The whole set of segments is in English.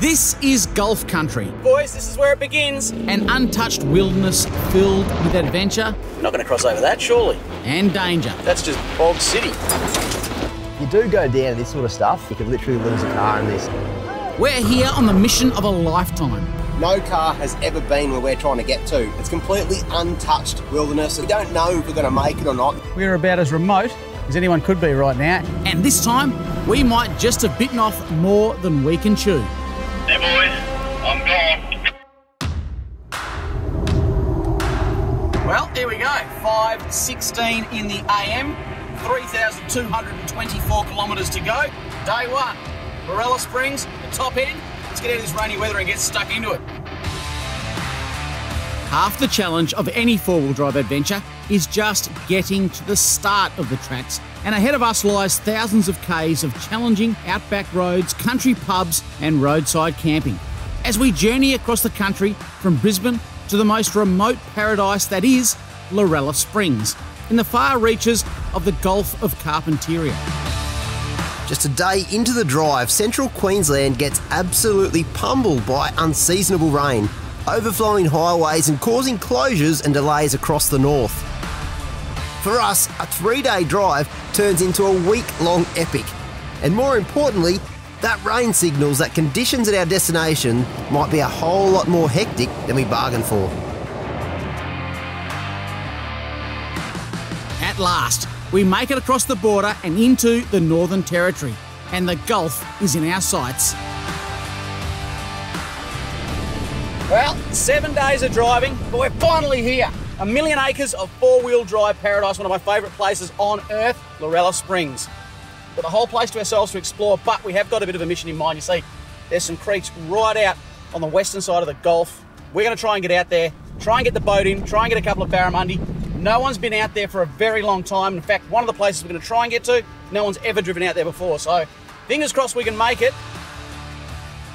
This is Gulf Country, Boys, this is where it begins. an untouched wilderness filled with adventure We're not going to cross over that, surely. and danger. That's just Bog City. You do go down to this sort of stuff, you could literally lose a car in this. We're here on the mission of a lifetime. No car has ever been where we're trying to get to. It's completely untouched wilderness. We don't know if we're going to make it or not. We're about as remote as anyone could be right now. And this time, we might just have bitten off more than we can chew. Hey boys, I'm gone. Well, here we go. 5.16 in the AM. 3,224 kilometres to go. Day one. Lorella Springs, the top end. Let's get out of this rainy weather and get stuck into it. Half the challenge of any four wheel drive adventure is just getting to the start of the tracks, and ahead of us lies thousands of Ks of challenging outback roads, country pubs, and roadside camping. As we journey across the country from Brisbane to the most remote paradise that is Lorella Springs, in the far reaches of the Gulf of Carpentaria. Just a day into the drive, central Queensland gets absolutely pummeled by unseasonable rain, overflowing highways and causing closures and delays across the north. For us, a three day drive turns into a week long epic. And more importantly, that rain signals that conditions at our destination might be a whole lot more hectic than we bargained for. At last, we make it across the border and into the Northern Territory, and the Gulf is in our sights. Well, seven days of driving, but we're finally here. A million acres of four-wheel drive paradise, one of my favourite places on earth, Lorella Springs. Got the whole place to ourselves to explore, but we have got a bit of a mission in mind. You see, there's some creeks right out on the western side of the Gulf. We're going to try and get out there, try and get the boat in, try and get a couple of barramundi. No one's been out there for a very long time. In fact, one of the places we're going to try and get to, no one's ever driven out there before. So, fingers crossed we can make it.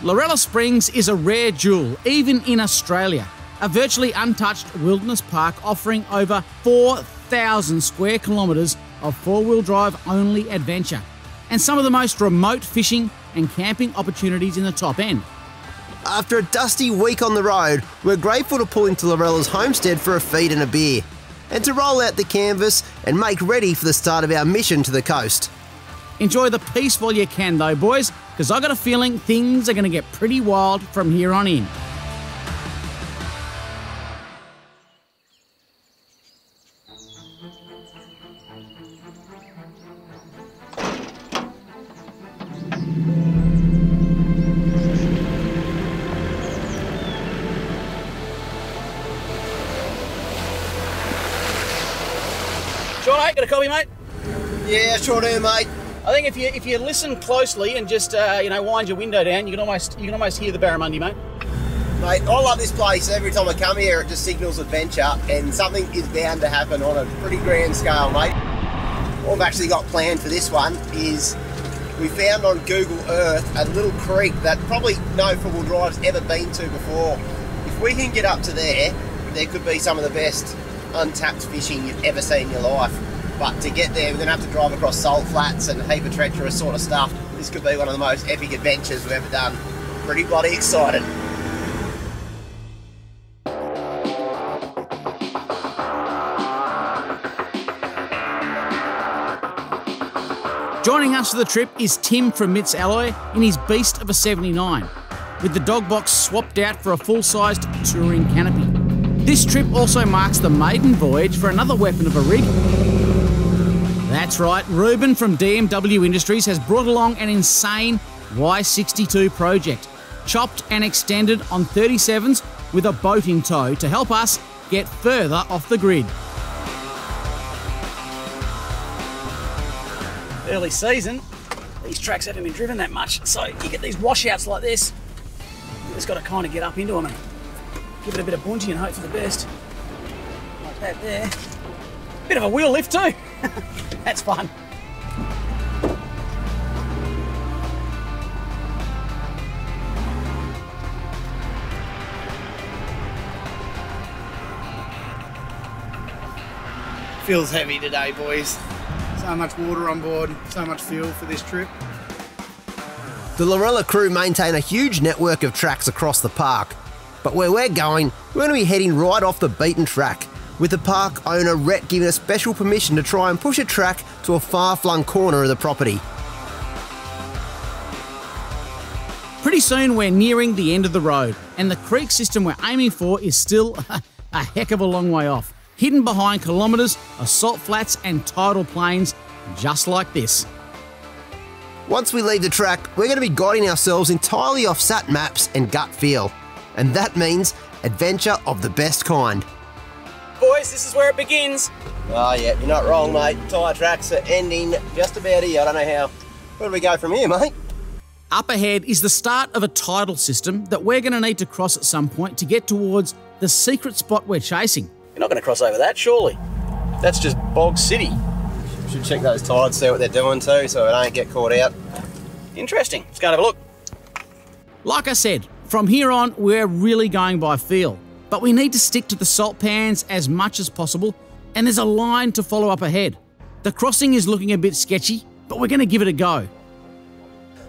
Lorella Springs is a rare jewel, even in Australia. A virtually untouched wilderness park offering over 4,000 square kilometres of four wheel drive only adventure, and some of the most remote fishing and camping opportunities in the top end. After a dusty week on the road, we're grateful to pull into Lorella's homestead for a feed and a beer, and to roll out the canvas and make ready for the start of our mission to the coast. Enjoy the peace while you can, though, boys, because I got a feeling things are going to get pretty wild from here on in. Yeah, sure do, mate. I think if you if you listen closely and just uh, you know wind your window down, you can almost you can almost hear the barramundi, mate. Mate, I love this place. Every time I come here, it just signals adventure, and something is bound to happen on a pretty grand scale, mate. What we've actually got planned for this one is we found on Google Earth a little creek that probably no four-wheel drive's ever been to before. If we can get up to there, there could be some of the best untapped fishing you've ever seen in your life. But to get there, we're going to have to drive across salt flats and a heap of treacherous sort of stuff. This could be one of the most epic adventures we've ever done. Pretty bloody excited. Joining us for the trip is Tim from MITS Alloy in his beast of a 79, with the dog box swapped out for a full sized touring canopy. This trip also marks the maiden voyage for another weapon of a rig. That's right, Reuben from DMW Industries has brought along an insane Y62 project, chopped and extended on 37s with a boat in tow to help us get further off the grid. Early season, these tracks haven't been driven that much, so you get these washouts like this. You just got to kind of get up into them and give it a bit of bunty and hope for the best. Like that there. Bit of a wheel lift too. That's fun. Feels heavy today, boys. So much water on board, so much fuel for this trip. The Lorella crew maintain a huge network of tracks across the park, but where we're going, we're going to be heading right off the beaten track, with the park owner Rhett giving us special permission to try and push a track to a far flung corner of the property. Pretty soon we're nearing the end of the road, and the creek system we're aiming for is still a heck of a long way off, hidden behind kilometres of salt flats and tidal plains just like this. Once we leave the track, we're going to be guiding ourselves entirely off sat maps and gut feel. And that means adventure of the best kind. Boys, this is where it begins. Oh, yeah, you're not wrong, mate. Tyre tracks are ending just about here. I don't know how. Where do we go from here, mate? Up ahead is the start of a tidal system that we're going to need to cross at some point to get towards the secret spot we're chasing. You're not going to cross over that, surely. That's just Bog City. Should check those tides, see what they're doing too, so I don't get caught out. Interesting. Let's go and have a look. Like I said, from here on, we're really going by feel. But we need to stick to the salt pans as much as possible, and there's a line to follow up ahead. The crossing is looking a bit sketchy, but we're going to give it a go.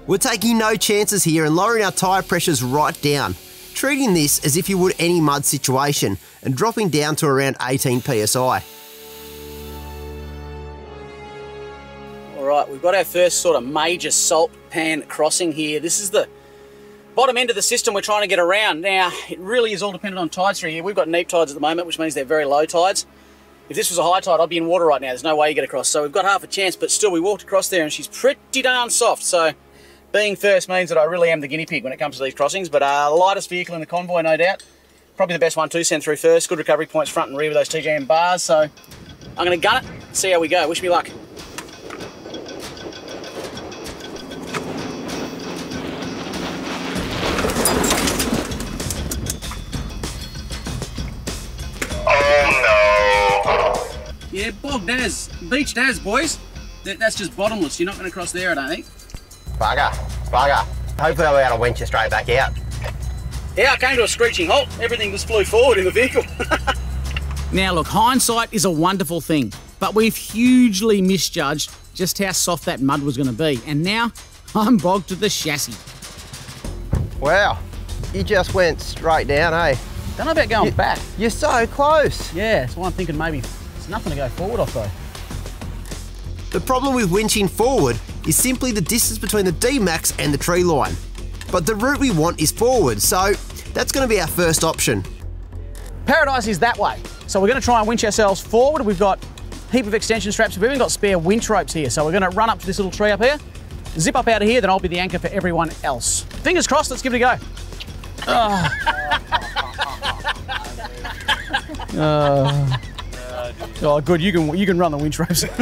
We're taking no chances here and lowering our tyre pressures right down, treating this as if you would any mud situation and dropping down to around 18 psi. All right, we've got our first sort of major salt pan crossing here. This is the bottom end of the system we're trying to get around. Now, it really is all dependent on tides through here. We've got neap tides at the moment, which means they're very low tides. If this was a high tide, I'd be in water right now. There's no way you get across. So we've got half a chance, but still, we walked across there and she's pretty darn soft. So being first means that I really am the guinea pig when it comes to these crossings, but uh, lightest vehicle in the convoy, no doubt. Probably the best one to send through first. Good recovery points front and rear with those TJM bars, so I'm to gun it, see how we go. Wish me luck. Yeah, bog Daz, beach Daz, boys. That, that's just bottomless. You're not going to cross there, I don't think. Bugger, bugger. Hopefully I'll be able to winch you straight back out. Yeah, I came to a screeching halt. Everything just flew forward in the vehicle. Now, look, hindsight is a wonderful thing, but we've hugely misjudged just how soft that mud was going to be, and now I'm bogged to the chassis. Wow, you just went straight down, eh? Don't know about going You- back. You're so close. Yeah, so I'm thinking maybe nothing to go forward off though. The problem with winching forward is simply the distance between the D-Max and the tree line. But the route we want is forward, so that's going to be our first option. Paradise is that way. So we're going to try and winch ourselves forward. We've got a heap of extension straps. We've even got spare winch ropes here. So we're going to run up to this little tree up here, zip up out of here, then I'll be the anchor for everyone else. Fingers crossed, let's give it a go. Oh, Oh, good. You can you can run the winch ropes.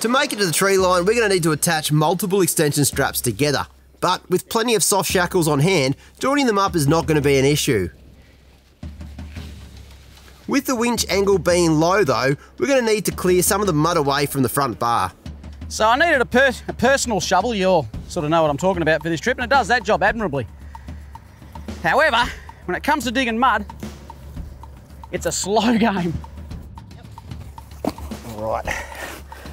To make it to the tree line, we're going to need to attach multiple extension straps together. But with plenty of soft shackles on hand, joining them up is not going to be an issue. With the winch angle being low though, we're going to need to clear some of the mud away from the front bar. so I needed a, per- a personal shovel. You'll sort of know what I'm talking about for this trip, and it does that job admirably. However, when it comes to digging mud, it's a slow game. Right,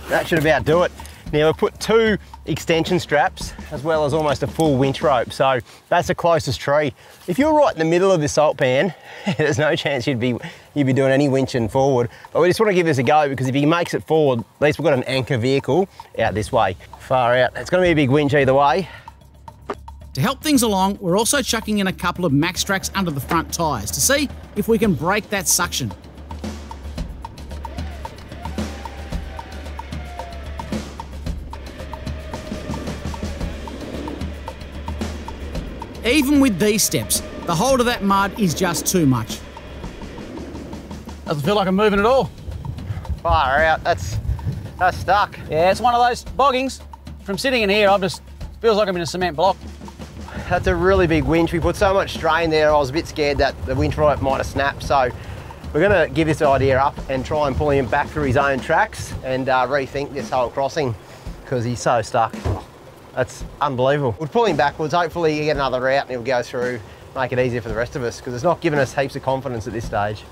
that should about do it. Now we've put two extension straps as well as almost a full winch rope, so that's the closest tree. If you're right in the middle of the salt pan, there's no chance you'd be you'd be doing any winching forward. But we just want to give this a go because if he makes it forward, at least we've got an anchor vehicle out this way. Far out. It's going to be a big winch either way. To help things along, we're also chucking in a couple of MAXTRAX under the front tyres to see if we can break that suction. Even with these steps, the hold of that mud is just too much. Doesn't feel like I'm moving at all. Far out. That's that's stuck. Yeah, it's one of those boggings. From sitting in here, I've just feels like I'm in a cement block. That's a really big winch. We put so much strain there, I was a bit scared that the winch rope might have snapped. So we're going to give this idea up and try and pull him back through his own tracks and uh, rethink this whole crossing because he's so stuck. That's unbelievable. We'll pull him backwards. Hopefully, he'll get another route and he'll go through, make it easier for the rest of us because it's not giving us heaps of confidence at this stage.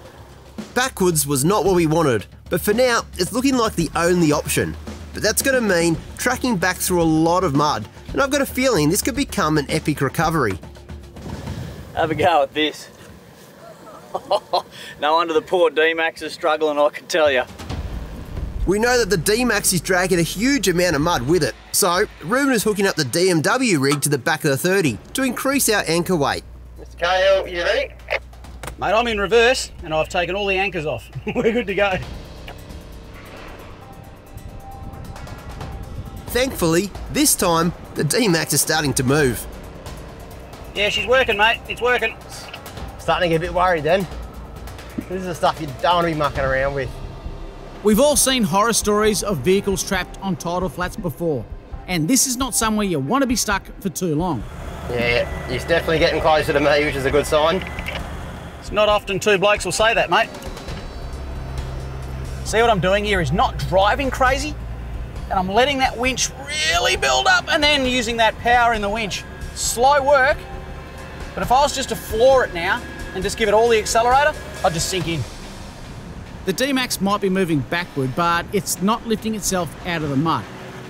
Backwards was not what we wanted, but for now, it's looking like the only option. But that's going to mean tracking back through a lot of mud, and I've got a feeling this could become an epic recovery. Have a go at this. no wonder the poor D-Max is struggling, I can tell you. We know that the D-Max is dragging a huge amount of mud with it, so Reuben is hooking up the DMW rig to the back of the 30 to increase our anchor weight. Mr. Cahill, you ready? Mate, I'm in reverse and I've taken all the anchors off. We're good to go. Thankfully, this time, the D-Max is starting to move. Yeah, she's working, mate. It's working. Starting to get a bit worried then. This is the stuff you don't want to be mucking around with. We've all seen horror stories of vehicles trapped on tidal flats before, and this is not somewhere you want to be stuck for too long. Yeah, he's definitely getting closer to me, which is a good sign. It's not often two blokes will say that, mate. See what I'm doing here is not driving crazy, and I'm letting that winch really build up and then using that power in the winch. Slow work, but if I was just to floor it now and just give it all the accelerator, I'd just sink in. The D-Max might be moving backward, but it's not lifting itself out of the mud.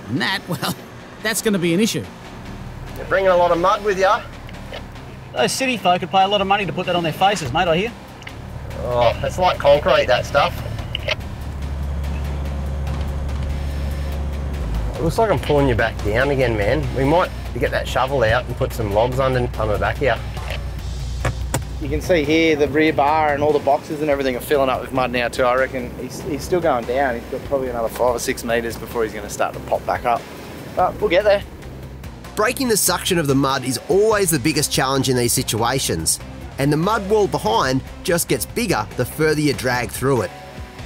And that, well, that's going to be an issue. You're bringing a lot of mud with you. Those city folk would pay a lot of money to put that on their faces, mate, I hear. Oh, it's like concrete, that stuff. It looks like I'm pulling you back down again, man. We might get that shovel out and put some logs under, under the back here. You can see here the rear bar and all the boxes and everything are filling up with mud now too. I reckon he's, he's still going down. He's got probably another five or six metres before he's going to start to pop back up. But we'll get there. Breaking the suction of the mud is always the biggest challenge in these situations, and the mud wall behind just gets bigger the further you drag through it.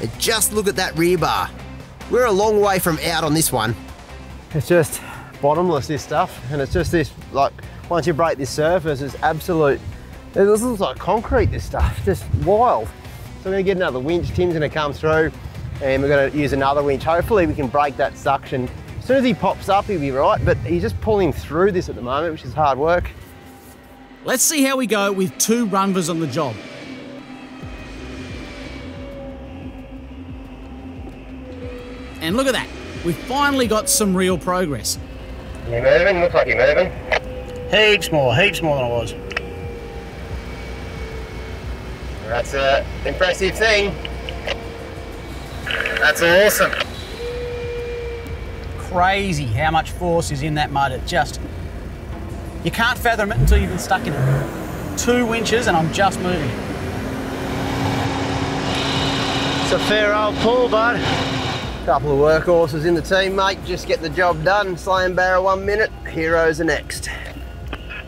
And just look at that rear bar. We're a long way from out on this one. It's just bottomless, this stuff. And it's just this, like, once you break this surface, it's absolute, this looks like concrete, this stuff, just wild. So we're gonna get another winch, Tim's gonna come through, and we're gonna use another winch. Hopefully we can break that suction. As soon as he pops up, he'll be right, but he's just pulling through this at the moment, which is hard work. Let's see how we go with two Runvas on the job. And look at that, we've finally got some real progress. You moving? Looks like you're moving. Heaps more, heaps more than I was. That's an impressive thing. That's awesome. Crazy how much force is in that mud. It just, you can't fathom it until you've been stuck in it. Two winches and I'm just moving. It's a fair old pull, bud. Couple of workhorses in the team, mate. Just get the job done. Slaying barrow one minute, heroes are next.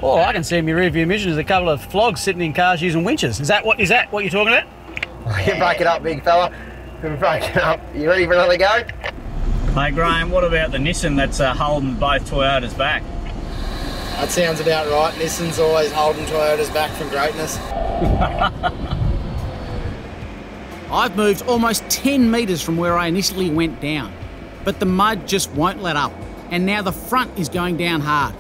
Oh, I can see in my rear view mission there's a couple of flogs sitting in cars using winches. Is that what is that what you're talking about? You break it up, big fella. You break it up. You ready for another go? Hey Graham, what about the Nissan that's uh, holding both Toyotas back? That sounds about right. Nissan's always holding Toyotas back from greatness. I've moved almost 10 metres from where I initially went down, but the mud just won't let up, and now the front is going down hard.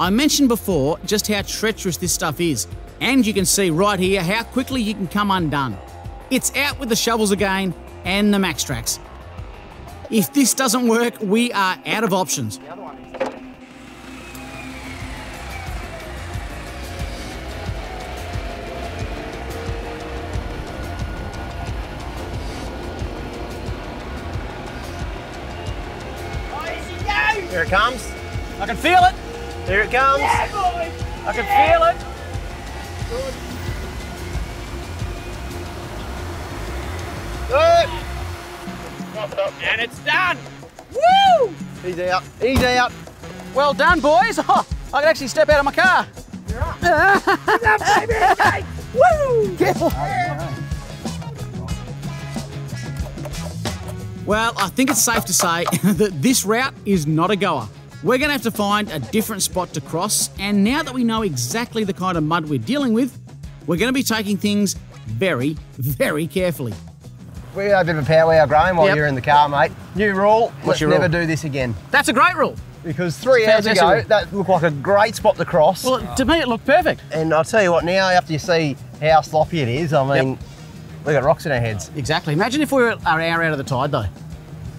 I mentioned before just how treacherous this stuff is, and you can see right here how quickly you can come undone. It's out with the shovels again and the MAXTRAX. If this doesn't work, we are out of options. It comes. I can feel it. Here it comes. I can feel it. Good. And it's done. Woo! He's out. He's out. Well done, boys. Oh, I can actually step out of my car. Woo! Well, I think it's safe to say that this route is not a goer. We're going to have to find a different spot to cross, and now that we know exactly the kind of mud we're dealing with, we're going to be taking things very, very carefully. We had a bit of a power hour, Graham, while Yep. you're in the car, mate. New rule, let's your never rule? do this again. That's a great rule. Because three It's hours ago, that looked like a great spot to cross. Well, to me, it looked perfect. and I'll tell you what, now after you see how sloppy it is, I mean, we got rocks in our heads. Exactly. Imagine if we were an hour out of the tide, though.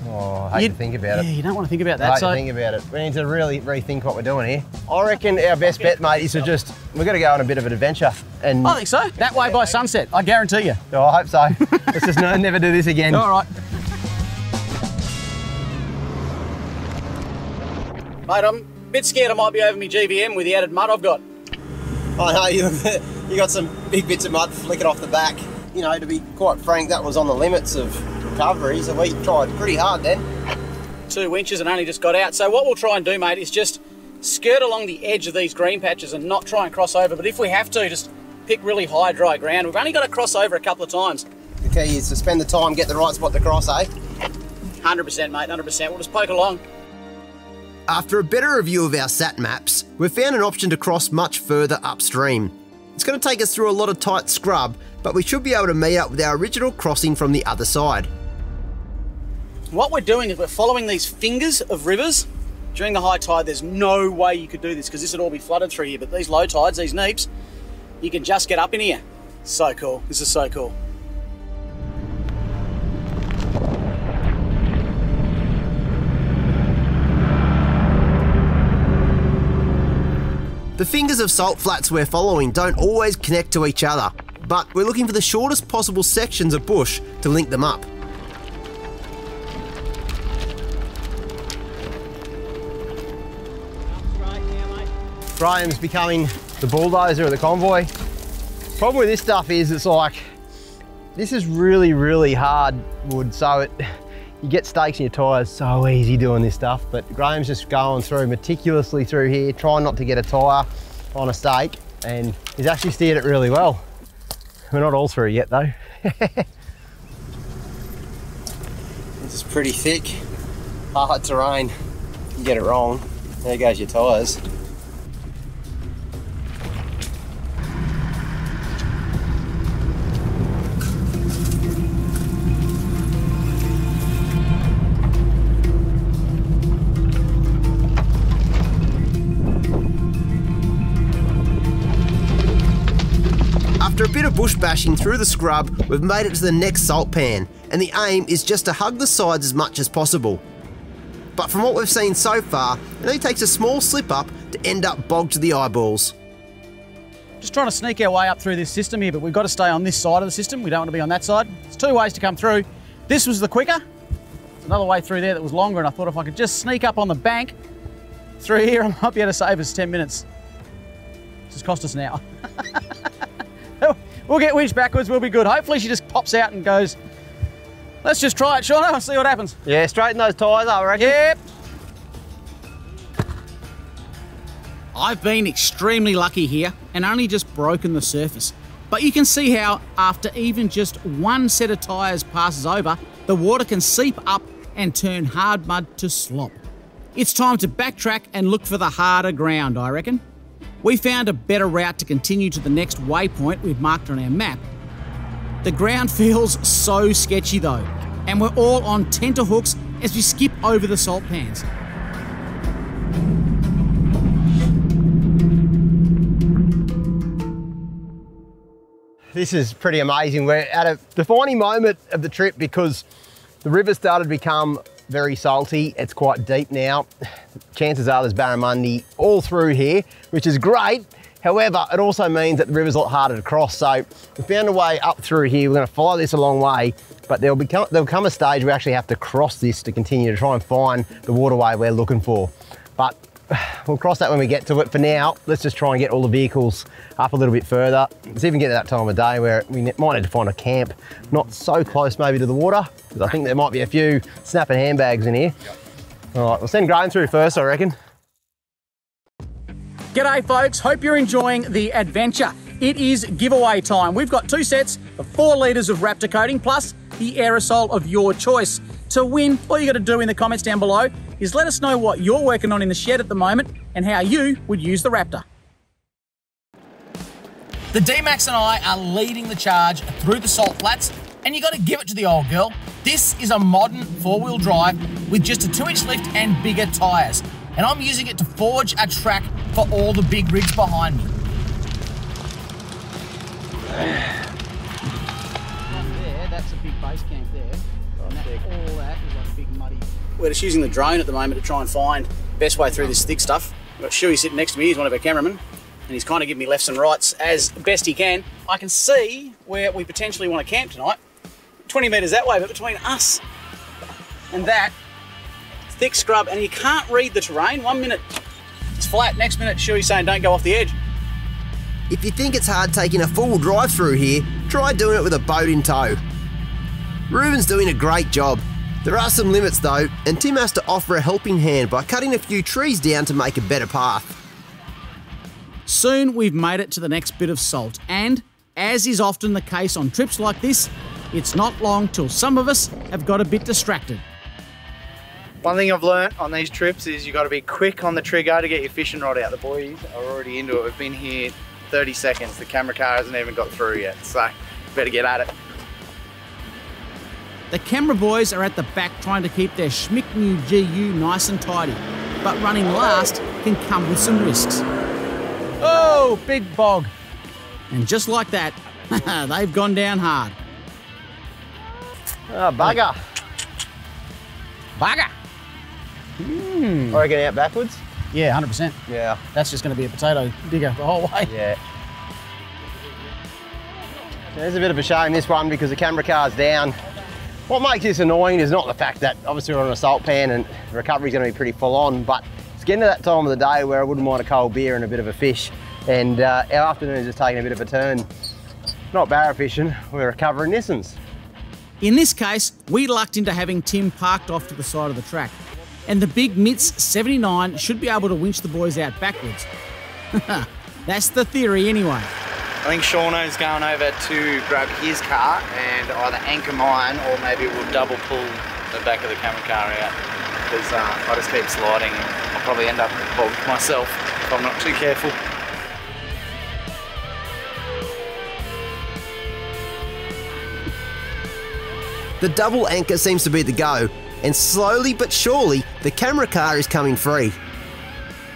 Oh, I hate You- to think about it. Yeah, you don't want to think about that. I that. hate So to think about it. We need to really rethink what we're doing here. I reckon our best bet, mate, is to just, we've got to go on a bit of an adventure. And I think so. That way by sunset, I guarantee you. Oh, I hope so. Let's just no, never do this again. All right. Mate, I'm a bit scared I might be over my GVM with the added mud I've got. I know you, you got some big bits of mud flicking off the back. You know, to be quite frank, that was on the limits of recovery, so we tried pretty hard then. Two winches and only just got out. So what we'll try and do, mate, is just skirt along the edge of these green patches and not try and cross over. But if we have to, just pick really high, dry ground. We've only got to cross over a couple of times. The key is to spend the time, get the right spot to cross, eh? 100%, mate, 100%. We'll just poke along. After a better review of our sat maps, we've found an option to cross much further upstream. It's going to take us through a lot of tight scrub, but we should be able to meet up with our original crossing from the other side. What we're doing is we're following these fingers of rivers. During the high tide, there's no way you could do this because this would all be flooded through here. But these low tides, these neaps, you can just get up in here. So cool. This is so cool. The fingers of salt flats we're following don't always connect to each other, but we're looking for the shortest possible sections of bush to link them up. Graham's becoming the bulldozer of the convoy. Problem with this stuff is it's like, this is really, really hard wood, so it, you get stakes in your tyres so easy doing this stuff, but Graham's just going through meticulously through here, trying not to get a tyre on a stake, and he's actually steered it really well. We're not all through yet though. This is pretty thick, hard terrain. You get it wrong, there goes your tyres. After a bit of bush bashing through the scrub, we've made it to the next salt pan, and the aim is just to hug the sides as much as possible. But from what we've seen so far, it only takes a small slip up to end up bogged to the eyeballs. Just trying to sneak our way up through this system here, but we've got to stay on this side of the system. We don't want to be on that side. There's two ways to come through. This was the quicker. There's another way through there that was longer, and I thought if I could just sneak up on the bank through here, I might be able to save us 10 minutes. Has cost us an hour. we'll get Winch backwards, we'll be good. Hopefully she just pops out and goes, let's just try it, Shauno, I'll see what happens. Yeah, straighten those tyres up, I reckon. Yep. I've been extremely lucky here and only just broken the surface. But you can see how, after even just one set of tyres passes over, the water can seep up and turn hard mud to slop. It's time to backtrack and look for the harder ground, I reckon. We found a better route to continue to the next waypoint we've marked on our map. The ground feels so sketchy though, and we're all on tenterhooks as we skip over the salt pans. This is pretty amazing. We're at a defining moment of the trip because the river started to become very salty. It's quite deep now. Chances are there's barramundi all through here, which is great. However, it also means that the river's a lot harder to cross. So we found a way up through here. We're gonna follow this a long way, but there'll become, there'll come a stage we actually have to cross this to continue to try and find the waterway we're looking for. But we'll cross that when we get to it. For now, let's just try and get all the vehicles up a little bit further. Let's even get to that time of day where we might need to find a camp, not so close maybe to the water, because I think there might be a few snapping handbags in here. All right, we'll send Graham through first, I reckon. G'day folks, hope you're enjoying the adventure. It is giveaway time. We've got two sets of four litres of Raptor coating plus the aerosol of your choice. To win, all you got to do in the comments down below is let us know what you're working on in the shed at the moment and how you would use the Raptor. The D-Max and I are leading the charge through the salt flats and you got to give it to the old girl. This is a modern four-wheel drive with just a two-inch lift and bigger tyres and I'm using it to forge a track for all the big rigs behind me. We're just using the drone at the moment to try and find best way through this thick stuff. We've got Shuey sitting next to me, he's one of our cameramen, and he's kind of giving me lefts and rights as best he can. I can see where we potentially want to camp tonight. 20 metres that way, but between us and that, thick scrub, and you can't read the terrain. One minute it's flat, next minute Shuey's saying don't go off the edge. If you think it's hard taking a full drive through here, try doing it with a boat in tow. Reuben's doing a great job. There are some limits though, and Tim has to offer a helping hand by cutting a few trees down to make a better path. Soon we've made it to the next bit of salt, and as is often the case on trips like this, it's not long till some of us have got a bit distracted. One thing I've learnt on these trips is you've got to be quick on the trigger to get your fishing rod out. The boys are already into it. We've been here 30 seconds. The camera car hasn't even got through yet, so better get at it. The camera boys are at the back trying to keep their schmick new GU nice and tidy, but running last can come with some risks. Oh, big bog. And just like that, they've gone down hard. Oh, bugger. Bugger. Hmm. I reckon out backwards. Yeah, 100%. Yeah. That's just going to be a potato digger the whole way. Yeah. There's a bit of a shame this one because the camera car's down. What makes this annoying is not the fact that obviously we're on a salt pan and the recovery's going to be pretty full on, but it's getting to that time of the day where I wouldn't mind a cold beer and a bit of a fish. And uh, our afternoon is just taking a bit of a turn. Not barra fishing, we're recovering Nissans. In this case, we lucked into having Tim parked off to the side of the track, and the big MITS 79 should be able to winch the boys out backwards. That's the theory anyway. I think Shauno's going over to grab his car and either anchor mine or maybe we'll double pull the back of the camera car out because uh, I just keep sliding and I'll probably end up bogged myself if I'm not too careful. The double anchor seems to be the go, and slowly but surely, the camera car is coming free.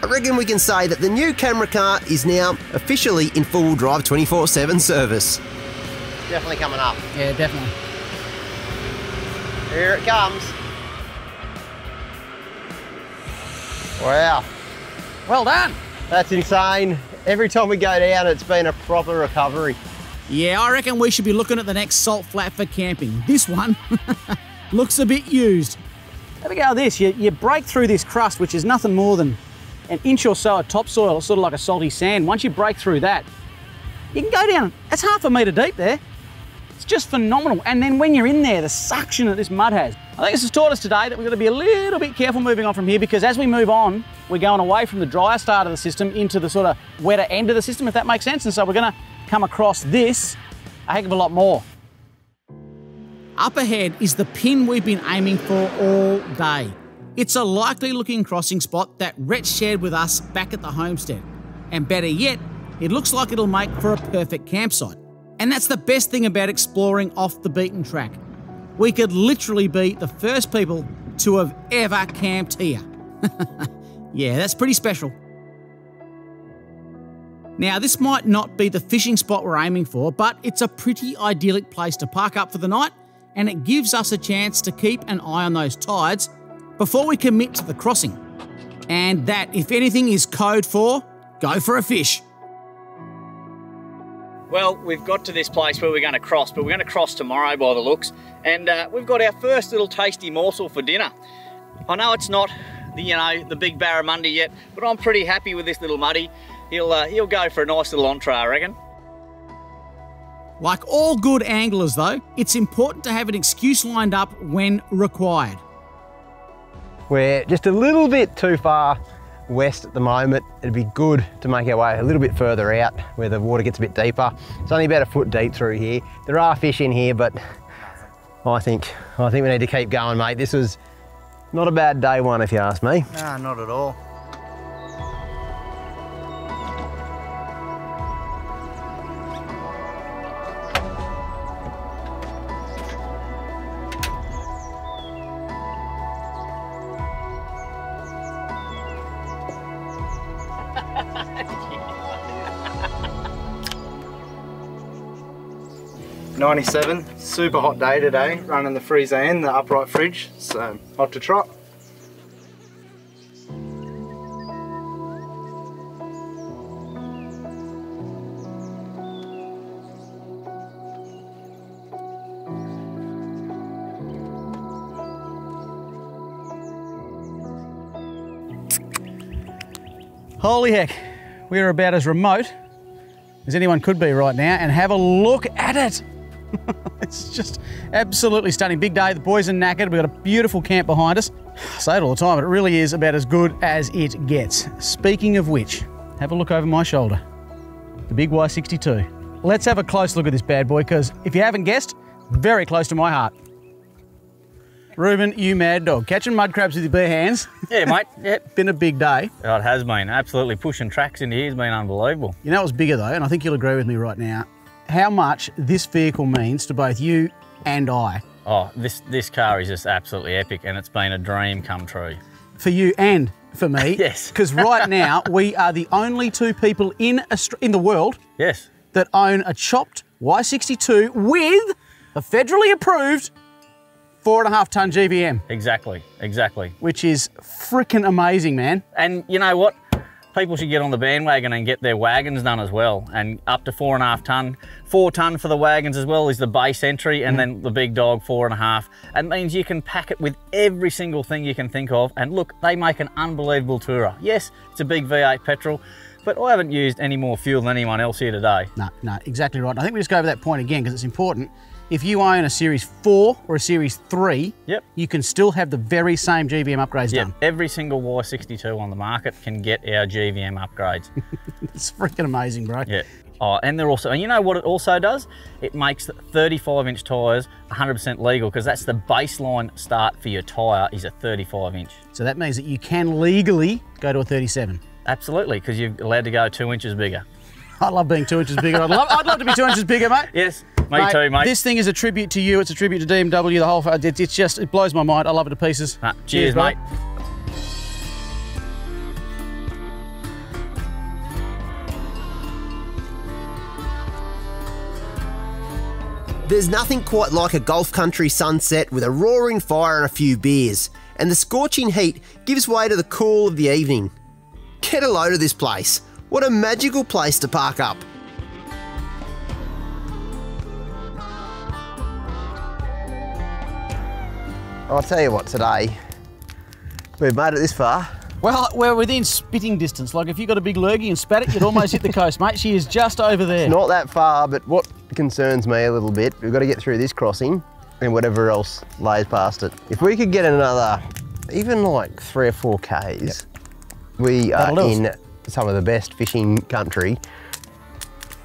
I reckon we can say that the new camera car is now officially in full drive 24 7 service. Definitely coming up. Yeah, definitely. Here it comes. Wow, Well done. that's insane. Every time we go down, it's been a proper recovery. Yeah, I reckon we should be looking at the next salt flat for camping. This one looks a bit used. Have a go at this. You, you break through this crust, which is nothing more than an inch or so of topsoil, sort of like a salty sand. Once you break through that, you can go down. That's half a metre deep there. It's just phenomenal. And then when you're in there, the suction that this mud has. I think this has taught us today that we've got to be a little bit careful moving on from here because as we move on, we're going away from the drier start of the system into the sort of wetter end of the system, if that makes sense. And so we're going to come across this a heck of a lot more. Up ahead is the pin we've been aiming for all day. It's a likely looking crossing spot that Rhett shared with us back at the homestead. And better yet, it looks like it'll make for a perfect campsite. And that's the best thing about exploring off the beaten track. We could literally be the first people to have ever camped here. yeah, that's pretty special. Now, this might not be the fishing spot we're aiming for, but it's a pretty idyllic place to park up for the night, and it gives us a chance to keep an eye on those tides before we commit to the crossing. And that, if anything, is code for go for a fish. Well, we've got to this place where we're going to cross, but we're going to cross tomorrow by the looks. And uh, we've got our first little tasty morsel for dinner. I know it's not the, you know, the big barramundi yet, but I'm pretty happy with this little muddy. He'll, uh, he'll go for a nice little entree, I reckon. Like all good anglers, though, it's important to have an excuse lined up when required. We're just a little bit too far west at the moment. It'd be good to make our way a little bit further out where the water gets a bit deeper. It's only about a foot deep through here. There are fish in here, but I think I think we need to keep going, mate. This was not a bad day one, if you ask me. Nah, not at all. 97. Super hot day today, running the freezer and the upright fridge, so hot to trot. Holy heck, we are about as remote as anyone could be right now, and have a look at it. it's just absolutely stunning. Big day, the boys are knackered. We've got a beautiful camp behind us. I say it all the time, but it really is about as good as it gets. Speaking of which, have a look over my shoulder. The big Y62. Let's have a close look at this bad boy, because if you haven't guessed, very close to my heart. Reuben, you mad dog. Catching mud crabs with your bare hands. Yeah, mate. Yep. Been a big day. Oh, it has been. Absolutely pushing tracks into here has been unbelievable. You know what's bigger though, and I think you'll agree with me right now, how much this vehicle means to both you and I. Oh, this this car is just absolutely epic, and it's been a dream come true. For you and for me. Yes. Because right now we are the only two people in in the world Yes. that own a chopped Y62 with a federally approved four and a half ton GVM, Exactly. Exactly. which is freaking amazing, man. And you know what? People should get on the bandwagon and get their wagons done as well, and up to four and a half ton. Four ton for the wagons as well is the base entry, and mm. then the big dog four and a half. It means you can pack it with every single thing you can think of. And look, they make an unbelievable tourer. Yes, it's a big V8 petrol, but I haven't used any more fuel than anyone else here today. No, no, exactly right. I think we just go over that point again because it's important. If you own a Series 4 or a Series 3, Yep. you can still have the very same GVM upgrades Yeah, done. every single Y62 on the market can get our GVM upgrades. It's freaking amazing, bro. yeah. Oh, and they're also, and you know what it also does? It makes 35 inch tyres 100% legal because that's the baseline start for your tyre is a 35 inch. So that means that you can legally go to a 37. Absolutely, because you're allowed to go two inches bigger. I love being two inches bigger. I'd love, I'd love to be two inches bigger, mate. Yes, me too, mate. This thing is a tribute to you. It's a tribute to DMW. The whole, it's, it's just, it blows my mind. I love it to pieces. Ah, cheers, bro. mate. There's nothing quite like a Gulf country sunset with a roaring fire and a few beers, and the scorching heat gives way to the cool of the evening. Get a load of this place. What a magical place to park up. I'll tell you what, today, we've made it this far. Well, we're within spitting distance. Like if you got a big lurgy and spat it, you'd almost hit the coast, mate. She is just over there. Not that far, but what concerns me a little bit, we've got to get through this crossing and whatever else lays past it. If we could get another, even like three or four Ks, we are That'll us. in some of the best fishing country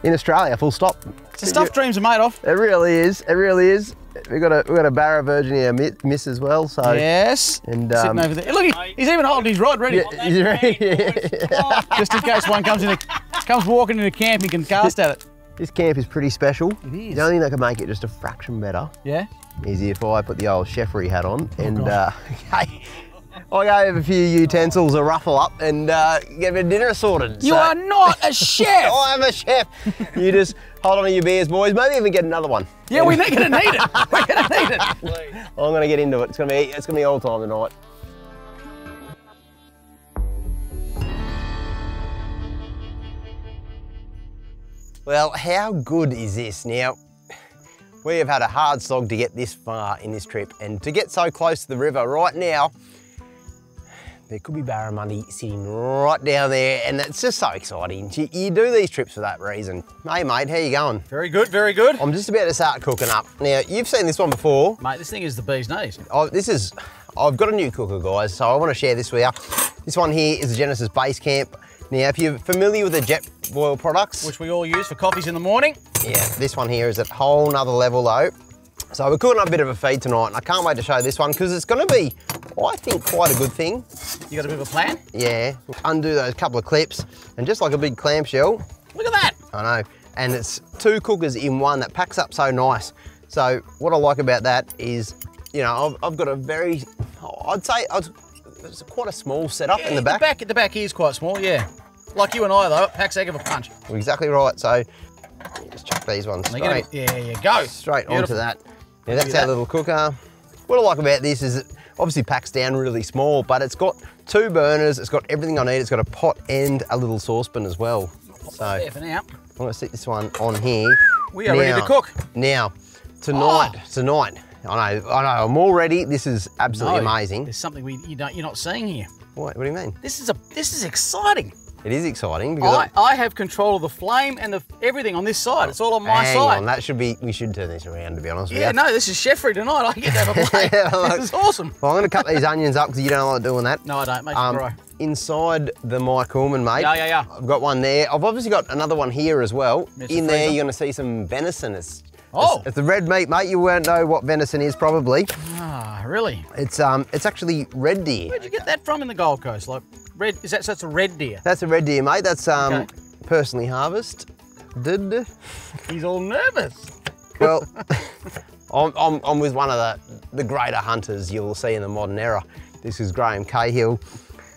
in Australia, full stop. It's the stuff dreams are made of. It really is, it really is. We've got a, we've got a Barra Virginia mi- miss as well, so. Yes. And, Sitting um, over there. Look, he's even holding his rod ready. Yeah, it right? Just in case one comes in, comes walking into camp, he can cast at it. This camp is pretty special. It is. The only thing that can make it just a fraction better Yeah. is if I put the old chefry hat on and uh. I gave a few utensils a ruffle up and uh, get a dinner sorted. You So- are not a chef. I am a chef. you just hold on to your beers, boys. Maybe even get another one. yeah, we're not gonna need it. We're gonna need it. I'm gonna get into it. It's gonna be it's gonna be all time tonight. Well, how good is this? Now, we have had a hard slog to get this far in this trip and to get so close to the river right now, there could be barramundi sitting right down there and it's just so exciting. You, you do these trips for that reason. Hey mate, how you going? Very good, very good. I'm just about to start cooking up. Now, you've seen this one before. Mate, this thing is the bee's knees. Oh, this is, I've got a new cooker, guys, so I want to share this with you. This one here is the Genesis Base Camp. Now, if you're familiar with the jet boil products, Which we all use for coffees in the morning. yeah, this one here is at a whole nother level though. So we're cooking up a bit of a feed tonight, and I can't wait to show this one because it's going to be, I think, quite a good thing. You got a bit of a plan? Yeah, undo those couple of clips, and just like a big clamshell, Look at that. I know. And it's two cookers in one that packs up so nice. So what I like about that is, you know, I've, I've got a very, I'd say I'd, it's quite a small setup in the back. The back, the back is quite small, yeah. Like you and I though, it packs a heck of a punch. Exactly right. So just chuck these ones gonna straight, There you go. straight onto Beautiful. that. Yeah, that's our little cooker. What I like about this is it obviously packs down really small, but it's got two burners, it's got everything I need. It's got a pot and a little saucepan as well. So There for now. I'm gonna set this one on here. We are ready to cook. Now, tonight, Oh. tonight, I know, I know, I'm all ready. This is absolutely No, amazing. There's something we you don't you're not seeing here. What, what do you mean? This is a this is exciting. It is exciting because I, I have control of the flame and the everything on this side. It's all on my hang side. on, that should be. We should turn this around to be honest yeah, no, this is chefry tonight. I get to have a plate. Yeah, this is awesome. Well, I'm going to cut these onions up because you don't like doing that. No, I don't. Makes Um, it dry. inside the myCOOLMAN, mate. Yeah, yeah, yeah. I've got one there. I've obviously got another one here as well. Mr. In there, you're going to see some venison. It's, Oh. it's, it's the red meat, mate. You won't know what venison is probably. Ah, really? It's um, it's actually red deer. Where'd you get that from in the Gold Coast? Like red? Is that so? It's a red deer. That's a red deer, mate. That's um, Okay. personally harvested. Did he's all nervous. Well, I'm, I'm, I'm with one of the, the greater hunters you'll see in the modern era. This is Graham Cahill,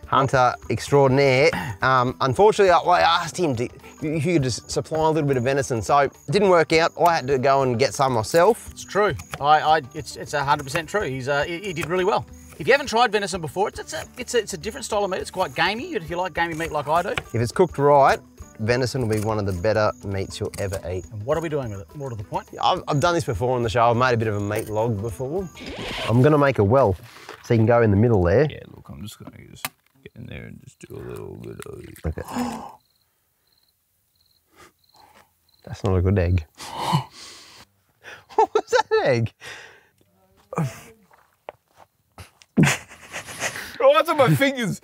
hunter extraordinaire. Um, unfortunately, I, I asked him to, if he could just supply a little bit of venison. So it didn't work out. I had to go and get some myself. It's true. I, I it's it's hundred percent true. He's uh, he, he did really well. If you haven't tried venison before, it's, it's a it's a it's a different style of meat. It's quite gamey. If you like gamey meat like I do. If it's cooked right, venison will be one of the better meats you'll ever eat. And what are we doing with it? More to the point. I've, I've done this before on the show. I've made a bit of a meat log before. I'm gonna make a well so you can go in the middle there. Yeah, look, I'm just gonna just get in there and just do a little bit of. Okay. That's not a good egg. what was that egg? Oh, that's on my fingers.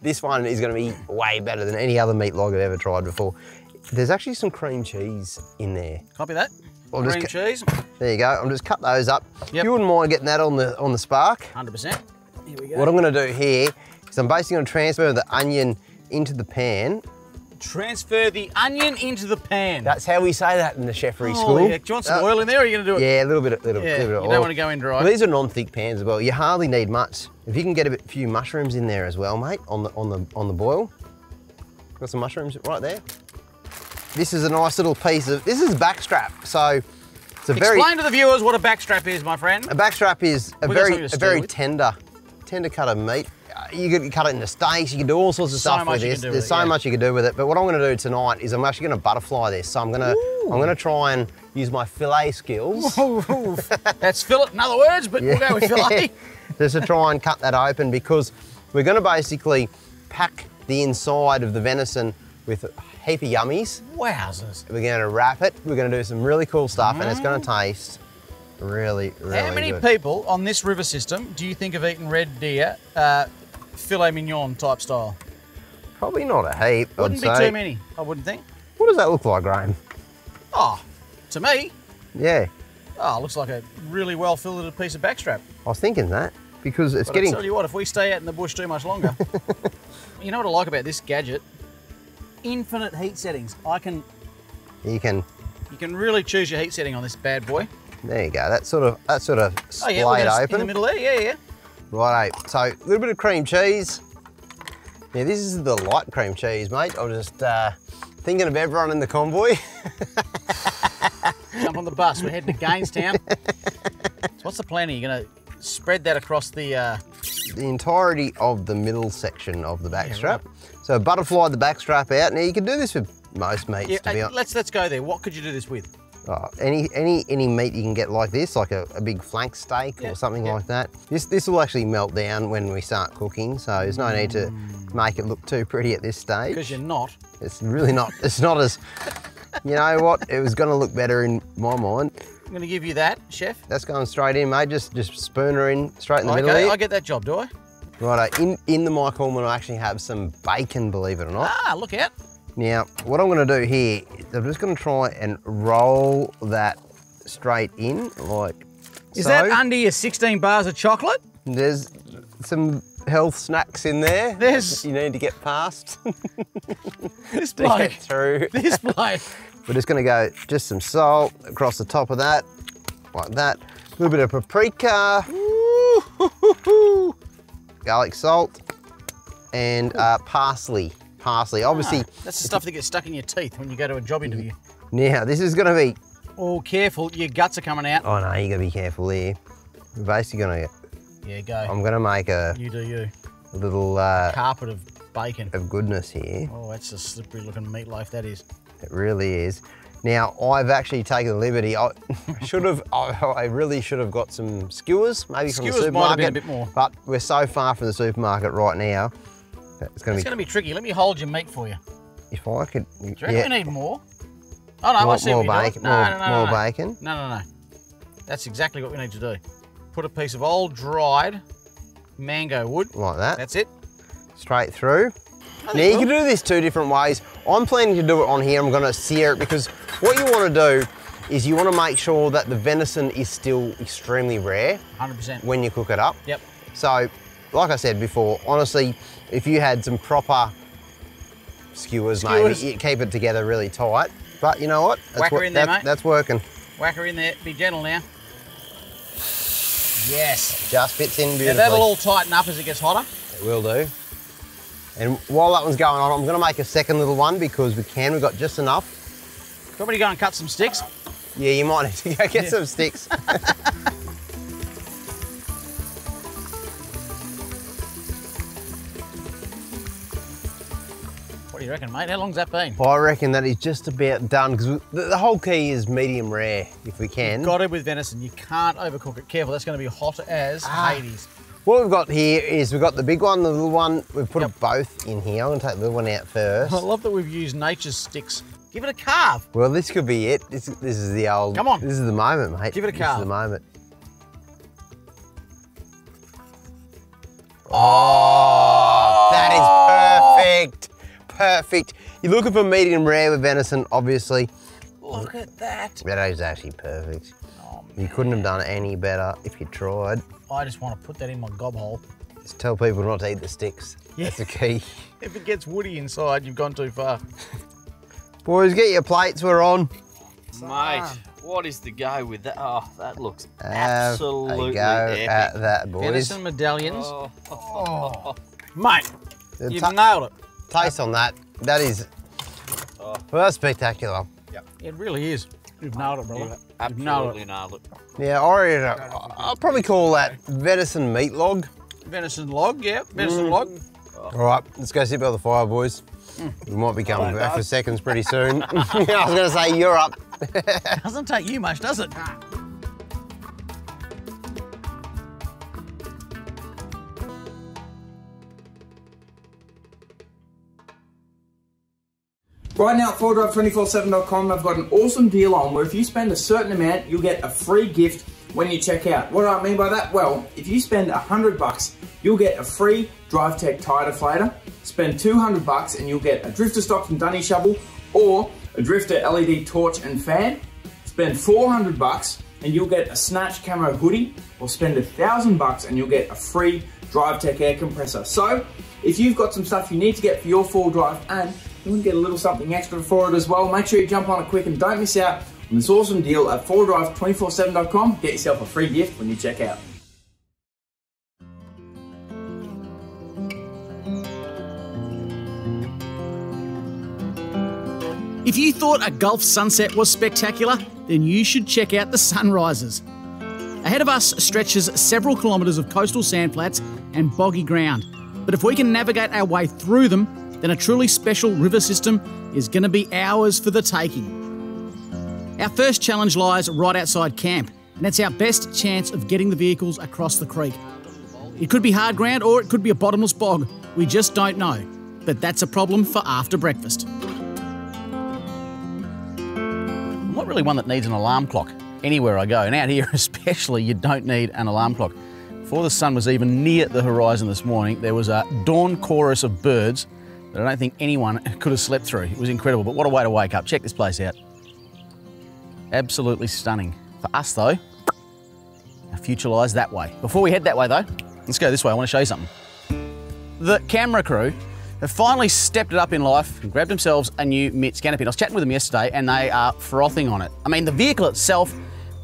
This one is going to be way better than any other meat log I've ever tried before. There's actually some cream cheese in there. Copy that. I'll Cream cheese. There you go. I'm just cut those up. Yep. You wouldn't mind getting that on the on the spark. Hundred percent. Here we go. What I'm going to do here is I'm basically going to transfer the onion into the pan. Transfer the onion into the pan. That's how we say that in the chefry Oh, school. yeah. Do you want some Uh, oil in there, or are you going to do it? Yeah, a little bit, of, little, Yeah, little bit of you oil. don't want to go in dry. Well, these are non-thick pans as well. You hardly need much. If you can get a bit, few mushrooms in there as well, mate, on the on the on the boil. Got some mushrooms right there. This is a nice little piece of. This is backstrap, so it's a very. Explain to the viewers what a backstrap is, my friend. A backstrap is a We got very a very with. tender, tender cut of meat. You can cut it into steaks. You can do all sorts of So stuff with this. There's with it, so yeah. much you can do with it. But what I'm going to do tonight is I'm actually going to butterfly this. So I'm going to I'm going to try and use my fillet skills. That's fillet, in other words, but we'll go with fillet. just to try and cut that open because we're going to basically pack the inside of the venison with a heap of yummies. Wowzers. We're going to wrap it. We're going to do some really cool stuff, and it's going to mm. taste really, really How many good. people on this river system do you think have eaten red deer, uh, filet mignon type style? Probably not a heap. Wouldn't I'd be say. too many, I wouldn't think. What does that look like, Graham? Oh, to me, Yeah, oh, looks like a really well filleted piece of backstrap. I was thinking that because it's But getting. I tell you what, if we stay out in the bush too much longer, you know what I like about this gadget? Infinite heat settings. I can, You can. you can really choose your heat setting on this bad boy. There you go. That sort of that sort of Oh splayed yeah, we're open. in the middle there. Yeah, yeah. Right, so a little bit of cream cheese. Yeah, this is the light cream cheese, mate. I'm just uh, thinking of everyone in the convoy. Jump on the bus. We're heading to Gainestown. so what's the plan? Are you going to spread that across the? Uh, the entirety of the middle section of the backstrap. right. So butterfly the backstrap out. Now you can do this with most meats, yeah, to be honest. let's let's go there. What could you do this with? Oh, any any any meat you can get like this, like a, a big flank steak Yeah, or something yeah. like that. This this will actually melt down when we start cooking, so there's no need to make it look too pretty at this stage. Because you're not. It's really not. It's not as. You know what? It was going to look better in my mind. I'm going to give you that, chef. That's going straight in, mate. Just just spoon her in straight in the middle Okay. I get that job, do I? Righto. In in the microwave, I actually have some bacon, believe it or not. Ah, look out. Now, what I'm going to do here is I'm just going to try and roll that straight in, like Is so. that under your 16 bars of chocolate? There's some health snacks in there. There's- you need to get past This to get through. This bloke. We're just going to go just some salt across the top of that, like that. A little bit of paprika, Ooh. garlic salt, and uh, parsley. Parsley. Obviously, Ah, that's the stuff that gets stuck in your teeth when you go to a job interview. now this is going to be. Oh, careful, your guts are coming out. Oh no, you got to be careful here. We're basically going to. Yeah, go. I'm going to make a, You do you. a little uh, Carpet of bacon. of goodness here. Oh, that's a slippery looking meatloaf, that is. It really is. Now I've actually taken the liberty. I should have. I, I really should have got some skewers, maybe from the Skewers might have been a bit more. But we're so far from the supermarket right now. That It's going It's to going be. to be tricky. Let me hold your meat for you. If I could. Do you reckon yeah, we need more? Oh, no, more, I see more bacon. No, more no, no, more no. bacon. No, no, no. That's exactly what we need to do. Put a piece of old dried mango wood. Like that. That's it. straight through. Now you can do this two different ways. I'm planning to do it on here. I'm going to sear it because what you want to do is you want to make sure that the venison is still extremely rare 100%. when you cook it up. Yep. So, like I said before, honestly, if you had some proper skewers, Skewers. maybe, you keep it together really tight. But you know what? That's, Whack her in there, that- mate. that's working. Whack her in there. Be gentle now. Yes. Just fits in Now beautifully. that'll all tighten up as it gets hotter. It will do. And while that one's going on, I'm going to make a second little one because we can. We've got just enough. Do you want me to go and cut some sticks? Yeah, you might need to go get some sticks. do you reckon, mate? How long's that been? I reckon that is just about done because the, the whole key is medium rare if we can. Got it with venison. You can't overcook it. Careful, that's going to be hot as Ah. Hades. What we've got here is we've got the big one, the little one. We've put them both in here. I'm going to take the little one out first. I love that we've used nature's sticks. Give it a carve. Well, this could be it. This, this is the old. Come on. This is the moment, mate. Give it a carve. This is the moment. Oh, perfect. Perfect. You're looking for medium rare with venison, obviously. Look at that. That is actually perfect. Oh, You couldn't have done any better if you tried. I just want to put that in my gob hole. Just tell people not to eat the sticks. Yeah. That's the key. If it gets woody inside, you've gone too far. Boys, get your plates. We're on. Mate, what is the go with that? Oh, that looks Have absolutely go epic. at that, boys. Venison medallions. Oh. oh. Mate, The you've ta- nailed it. Taste on that. That is. Oh. Well, that's spectacular. It really is. You've nailed it, brother. You've You've nailed absolutely it. nailed it. Yeah, I reckon, uh, I'll probably call that venison meat log. Venison log, yeah. Venison log. Mm. All right, let's go sit by the fire, boys. Hmm. We might be coming back for seconds pretty soon. I was going to say, you're up. Doesn't take you much, does it? Right now at 4drive247.com, I've got an awesome deal on where if you spend a certain amount, you'll get a free gift when you check out. What do I mean by that? Well, if you spend 100 bucks, you'll get a free DriveTech tire deflator. Spend 200 bucks and you'll get a Drifta stock from Dunny Shovel or a Drifta LED torch and fan. Spend 400 bucks and you'll get a Snatch Camo hoodie or spend a thousand bucks and you'll get a free DriveTech air compressor. So, if you've got some stuff you need to get for your four drive and you to get a little something extra for it as well, make sure you jump on it quick and don't miss out on this awesome deal at 4drive247.com. Get yourself a free gift when you check out. If you thought a Gulf sunset was spectacular, then you should check out the sunrises. Ahead of us stretches several kilometres of coastal sandflats and boggy ground. But if we can navigate our way through them, then a truly special river system is going to be ours for the taking. Our first challenge lies right outside camp, and it's our best chance of getting the vehicles across the creek. It could be hard ground or it could be a bottomless bog. We just don't know. But that's a problem for after breakfast. I'm not really one that needs an alarm clock anywhere I go, and out here especially, you don't need an alarm clock. Before the sun was even near the horizon this morning, there was a dawn chorus of birds that I don't think anyone could have slept through. It was incredible, but what a way to wake up. Check this place out. Absolutely stunning. For us, though, our future lies that way. Before we head that way, though, let's go this way. I want to show you something. The camera crew have finally stepped it up in life and grabbed themselves a new MITS canopy. I was chatting with them yesterday and they are frothing on it. I mean, the vehicle itself,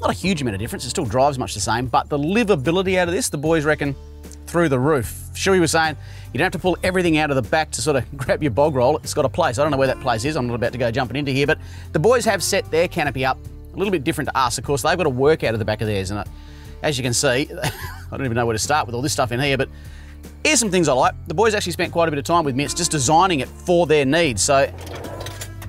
not a huge amount of difference. It still drives much the same, but the livability out of this, the boys reckon, through the roof. Shuey was saying you don't have to pull everything out of the back to sort of grab your bog roll. It's got a place. I don't know where that place is. I'm not about to go jumping into here, but the boys have set their canopy up a little bit different to us. Of course, they've got to work out of the back of theirs, and uh, as you can see, I don't even know where to start with all this stuff in here, but here's some things I like. The boys actually spent quite a bit of time with MITS just designing it for their needs. So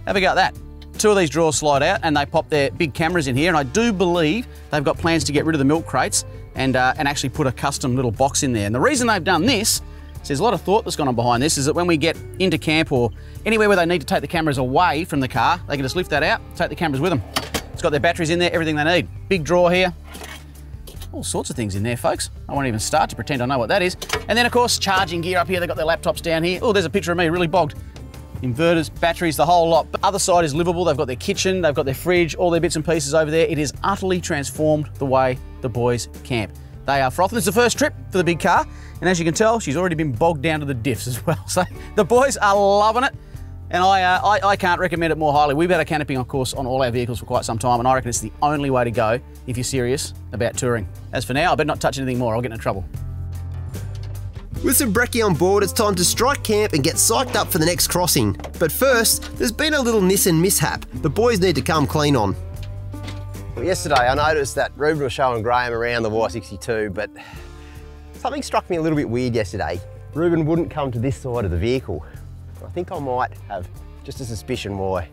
have a go at that. Two of these drawers slide out and they pop their big cameras in here. And I do believe they've got plans to get rid of the milk crates and, uh, and actually put a custom little box in there. And the reason they've done this, so there's a lot of thought that's gone on behind this, is that when we get into camp or anywhere where they need to take the cameras away from the car, they can just lift that out, take the cameras with them. It's got their batteries in there, everything they need. Big drawer here. All sorts of things in there, folks. I won't even start to pretend I know what that is. And then, of course, charging gear up here. They've got their laptops down here. Oh, there's a picture of me, really bogged inverters, batteries, the whole lot. But other side is livable. They've got their kitchen, they've got their fridge, all their bits and pieces over there. It is utterly transformed the way the boys camp. They are frothing. It's the first trip for the big car, and as you can tell, she's already been bogged down to the diffs as well. So the boys are loving it, and I, uh, I, I can't recommend it more highly. We've had a canopy, of course, on all our vehicles for quite some time, and I reckon it's the only way to go if you're serious about touring. As for now, I better not touch anything more. I'll get into trouble. With some brekkie on board, it's time to strike camp and get psyched up for the next crossing. But first, there's been a little Nissan mishap the boys need to come clean on. Well, yesterday I noticed that Reuben was showing Graham around the Y62, but something struck me a little bit weird yesterday. Reuben wouldn't come to this side of the vehicle. I think I might have just a suspicion why.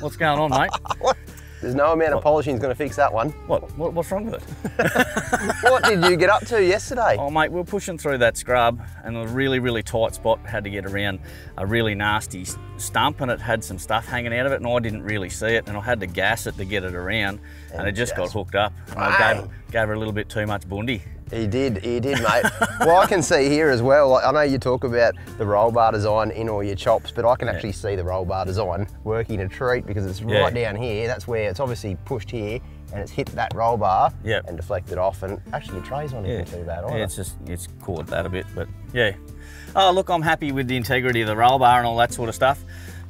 What's going on, mate? There's no amount of polishing is going to fix that one. What, what? What's wrong with it? what did you get up to yesterday? Oh, mate, we were pushing through that scrub and a really, really tight spot. Had to get around a really nasty stump and it had some stuff hanging out of it and I didn't really see it and I had to gas it to get it around and, and it just got hooked up. And I gave, gave her a little bit too much bundy. He did, he did, mate. well, I can see here as well, like, I know you talk about the roll bar design in all your chops, but I can yeah. actually see the roll bar design working a treat because it's yeah. right down here. That's where it's obviously pushed here and it's hit that roll bar yep. and deflected off and actually the tray's not yeah. even too bad either. Yeah, it's just, it's caught that a bit, but yeah. Oh, look, I'm happy with the integrity of the roll bar and all that sort of stuff.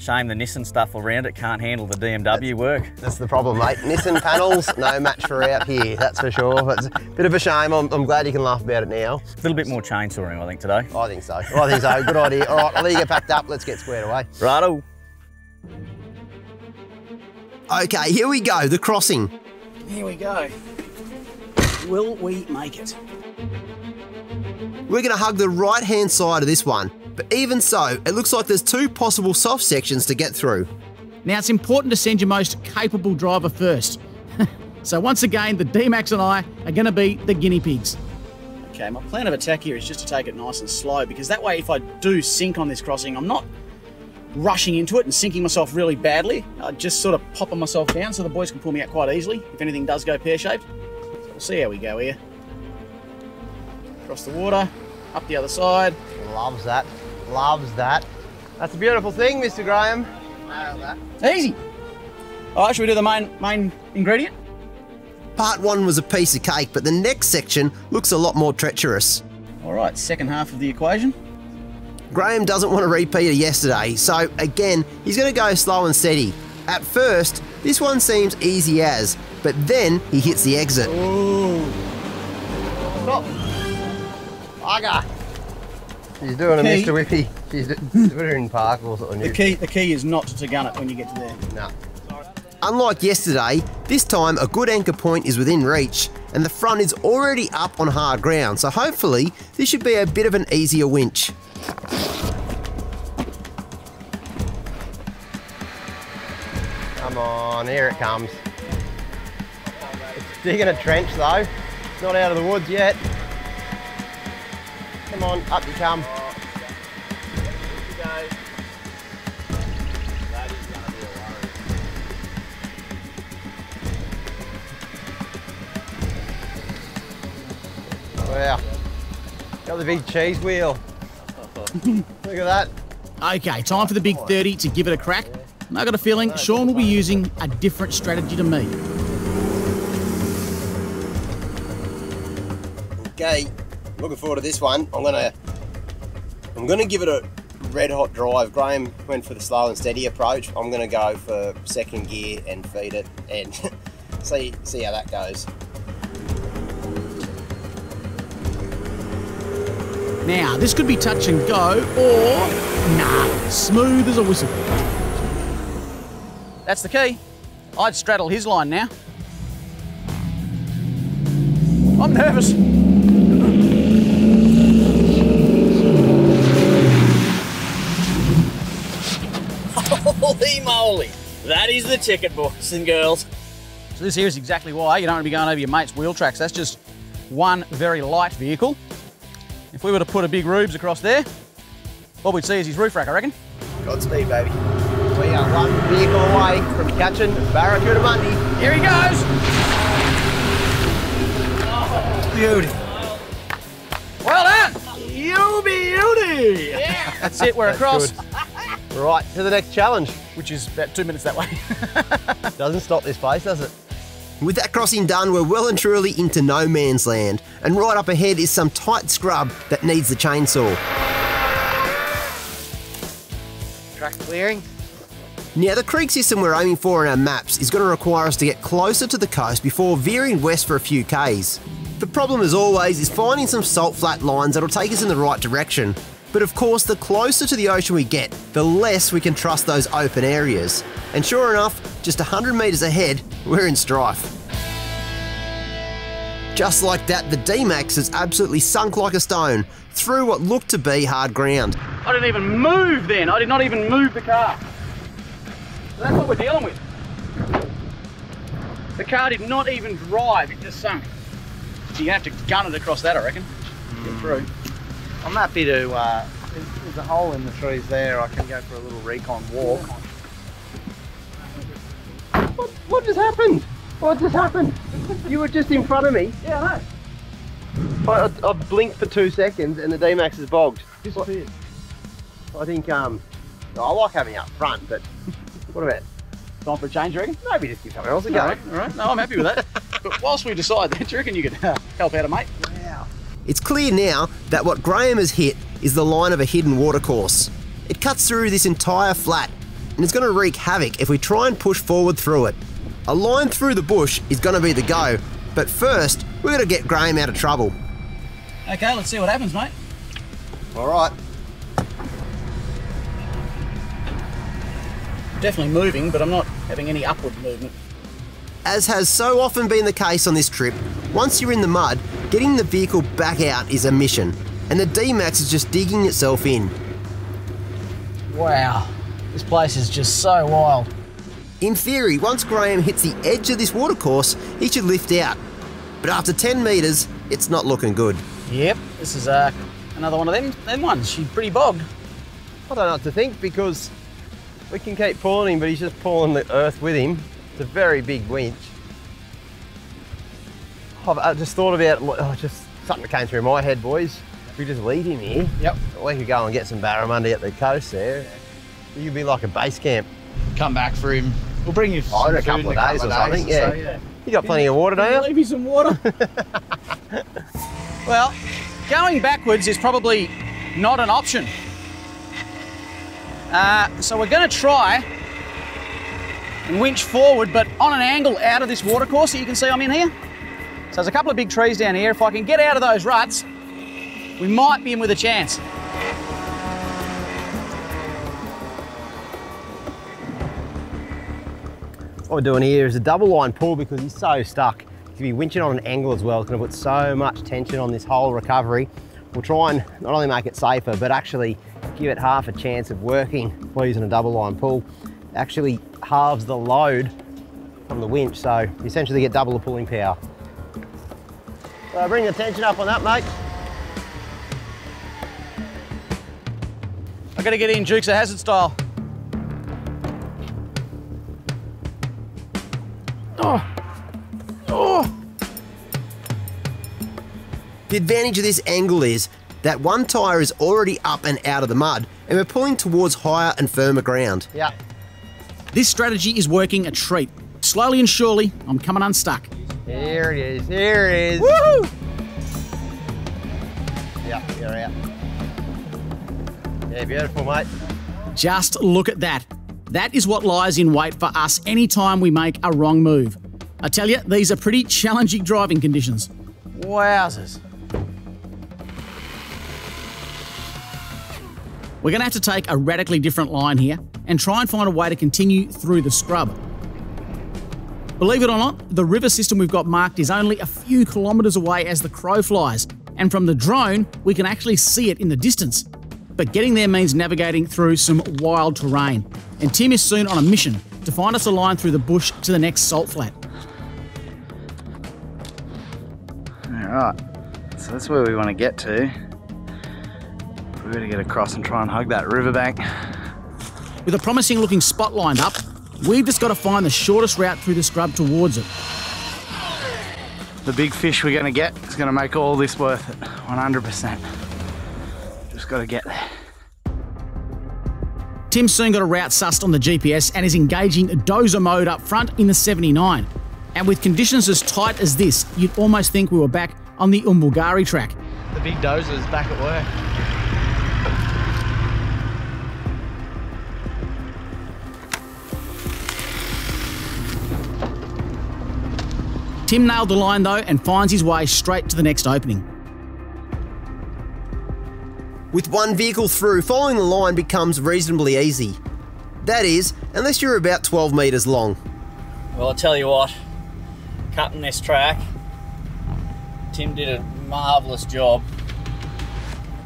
Shame the Nissan stuff around it can't handle the DMW that's, work. That's the problem, mate. Nissan panels, no match for out here, that's for sure. It's a bit of a shame. I'm, I'm, glad you can laugh about it now. A little bit more chainsawing, I think, today. I think so. I think so. Good idea. All right, I'll let you get packed up. Let's get squared away. Righto. Okay, here we go, the crossing. Here we go. Will we make it? We're going to hug the right-hand side of this one. But even so, it looks like there's two possible soft sections to get through. Now it's important to send your most capable driver first. so once again, the D-Max and I are going to be the guinea pigs. Okay, my plan of attack here is just to take it nice and slow because that way if I do sink on this crossing, I'm not rushing into it and sinking myself really badly. I just sort of popping myself down so the boys can pull me out quite easily if anything does go pear-shaped. So we'll see how we go here. Across the water, up the other side. Loves that loves that. That's a beautiful thing, Mr. Graham. Easy. All right, should we do the main, main ingredient? Part one was a piece of cake, but the next section looks a lot more treacherous. All right, second half of the equation. Graham doesn't want to repeat of yesterday, so again, he's going to go slow and steady. At first, this one seems easy as, but then he hits the exit. Ooh. Stop. Aga. She's doing a Mr. Whippy. She's doing it in park or something. The key, the key is not to gun it when you get to there. No. Unlike yesterday, this time a good anchor point is within reach and the front is already up on hard ground, so hopefully this should be a bit of an easier winch. Come on, here it comes. It's digging a trench though. It's not out of the woods yet. Come on, up you come. Wow. Got the big cheese wheel. Look at that. Okay, time for the big 30 to give it a crack. And I got a feeling Shaun will be using a different strategy to me. Okay, looking forward to this one. I'm gonna I'm gonna give it a red hot drive. Graham went for the slow and steady approach. I'm gonna go for second gear and feed it and see see how that goes. Now, this could be touch and go, or nah, smooth as a whistle. That's the key. I'd straddle his line now. I'm nervous. Holy moly! That is the ticket, boys and girls. So this here is exactly why you don't want to be going over your mate's wheel tracks. That's just one very light vehicle. If we were to put a big Rubes across there, what we'd see is his roof rack, I reckon. Godspeed, baby. We are one vehicle away from catching Barracuda Monday. Here he goes. Beauty. Well done. You beauty. Yeah. That's it, we're across. Right, to the next challenge. Which is about two minutes that way. Doesn't stop this place, does it? With that crossing done, we're well and truly into no man's land, and right up ahead is some tight scrub that needs the chainsaw. Track clearing. Now, the creek system we're aiming for in our maps is going to require us to get closer to the coast before veering west for a few k's. The problem, as always, is finding some salt flat lines that'll take us in the right direction. But of course, the closer to the ocean we get, the less we can trust those open areas. And sure enough, just 100 metres ahead, we're in strife. Just like that, the D-Max has absolutely sunk like a stone through what looked to be hard ground. I didn't even move then. I did not even move the car. That's what we're dealing with. The car did not even drive, it just sunk. So you have to gun it across that, I reckon. Get through. I'm happy to. Uh, there's, a hole in the trees there. I can go for a little recon walk. What, what just happened? What just happened? You were just in front of me. Yeah, I know. I, I, I blinked for two seconds and the D-Max is bogged. Disappeared. I think, um, I like having it up front, but what about Time for a change, you reckon? maybe just give someone else a go? All right, all right. No, I'm happy with that. but whilst we decide that, do you reckon you could uh, help out a mate? It's clear now that what Graham has hit is the line of a hidden watercourse. It cuts through this entire flat, and it's going to wreak havoc if we try and push forward through it. A line through the bush is going to be the go, but first, we're going to get Graham out of trouble. Okay, let's see what happens, mate. All right. Definitely moving, but I'm not having any upward movement. As has so often been the case on this trip, once you're in the mud, getting the vehicle back out is a mission, and the D-Max is just digging itself in. Wow, this place is just so wild. In theory, once Graham hits the edge of this watercourse, he should lift out. But after 10 metres, it's not looking good. Yep, this is uh, another one of them, them ones. She's pretty bogged. I don't know what to think because we can keep pulling him, but he's just pulling the earth with him. It's a very big winch. I've I just thought about oh, just something that came through my head, boys. If we just leave him here, Yep. we could go and get some barramundi at the coast there. You could be like a base camp. Come back for him. We'll bring you Oh, in a couple of days or something. so, Yeah. You got plenty of water, don't you? Leave me some water. well, going backwards is probably not an option. Uh, so we're going to try and winch forward, but on an angle out of this watercourse that you can see I'm in here. So there's a couple of big trees down here. If I can get out of those ruts, we might be in with a chance. What we're doing here is a double line pull because he's so stuck. Gonna be winching on an angle as well. It's gonna put so much tension on this whole recovery. We'll try and not only make it safer, but actually give it half a chance of working by using a double line pull. Actually halves the load from the winch, so you essentially get double the pulling power. So bring the tension up on that, mate. I've got to get in Dukes of Hazard style. Oh. Oh. The advantage of this angle is that one tyre is already up and out of the mud, and we're pulling towards higher and firmer ground. Yeah. This strategy is working a treat. Slowly and surely, I'm coming unstuck. Here it is, here it is. Woohoo! Yeah, you're out. Yeah, beautiful, mate. Just look at that. That is what lies in wait for us anytime we make a wrong move. I tell you, these are pretty challenging driving conditions. Wowzers. We're going to have to take a radically different line here and try and find a way to continue through the scrub. Believe it or not, the river system we've got marked is only a few kilometres away as the crow flies, and from the drone, we can actually see it in the distance. But getting there means navigating through some wild terrain, and Tim is soon on a mission to find us a line through the bush to the next salt flat. Alright, so that's where we want to get to. We're going to get across and try and hug that riverbank. With a promising looking spot lined up, we've just got to find the shortest route through the scrub towards it. The big fish we're going to get is going to make all this worth it, 100%. Just got to get there. Tim soon got a route sussed on the GPS and is engaging dozer mode up front in the 79. And with conditions as tight as this, you'd almost think we were back on the Umbulgari track. The big dozer's back at work. Tim nailed the line though and finds his way straight to the next opening. With one vehicle through, following the line becomes reasonably easy. That is, unless you're about 12 metres long. Well, I tell you what, cutting this track, Tim did a marvellous job.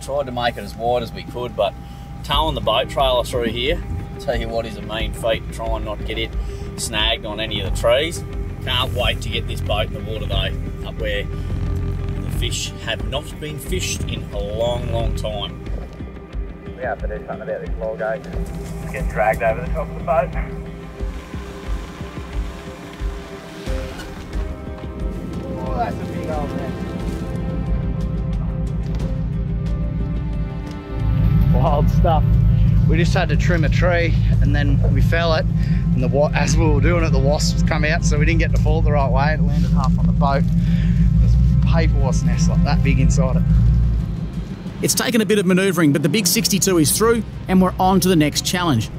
Tried to make it as wide as we could, but towing the boat trailer through here, I tell you what is a mean feat, trying not to get it snagged on any of the trees. Can't wait to get this boat in the water though, up where the fish have not been fished in a long, long time. We have to do something about this log, eh? Get dragged over the top of the boat. Oh, that's a big old man. Wild stuff. We just had to trim a tree and then we fell it and the as we were doing it the wasps come out so we didn't get to fall the right way. It landed half on the boat. There's a paper wasp nest like that big inside it. It's taken a bit of manoeuvring, but the big 62 is through and we're on to the next challenge.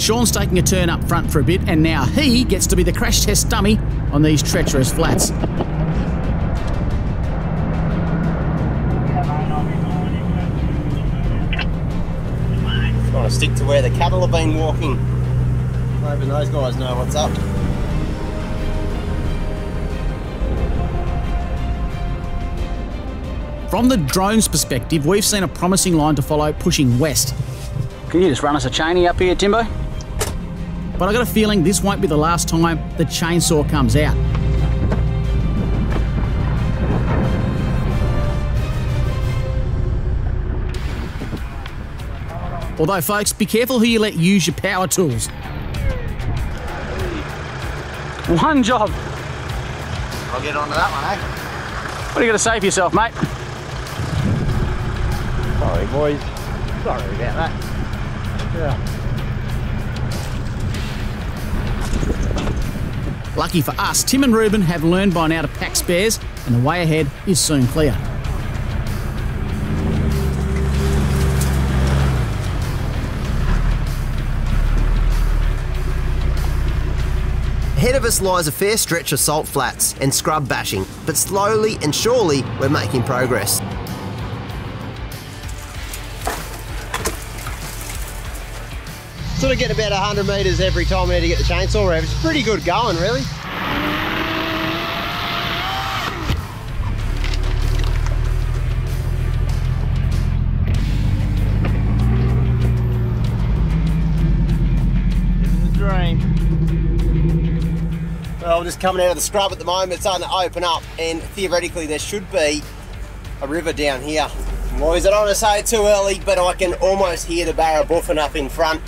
Shaun's taking a turn up front for a bit, and now he gets to be the crash test dummy on these treacherous flats. To where the cattle have been walking. Hoping those guys know what's up. From the drone's perspective, we've seen a promising line to follow pushing west. Can you just run us a cheney up here, Timbo? But I got a feeling this won't be the last time the chainsaw comes out. Although, folks, be careful who you let use your power tools. One job. I'll get onto that one, eh? What are you going to say for yourself, mate? Sorry, boys. Sorry about that. Yeah. Lucky for us, Tim and Reuben have learned by now to pack spares, and the way ahead is soon clear. Lies a fair stretch of salt flats and scrub bashing, but slowly and surely we're making progress. Sort of get about 100 metres every time we need to get the chainsaw rev. It's pretty good going, really. Well, we're just coming out of the scrub at the moment. It's starting to open up, and theoretically, there should be a river down here. Boys, I don't want to say it too early, but I can almost hear the barra buffing up in front.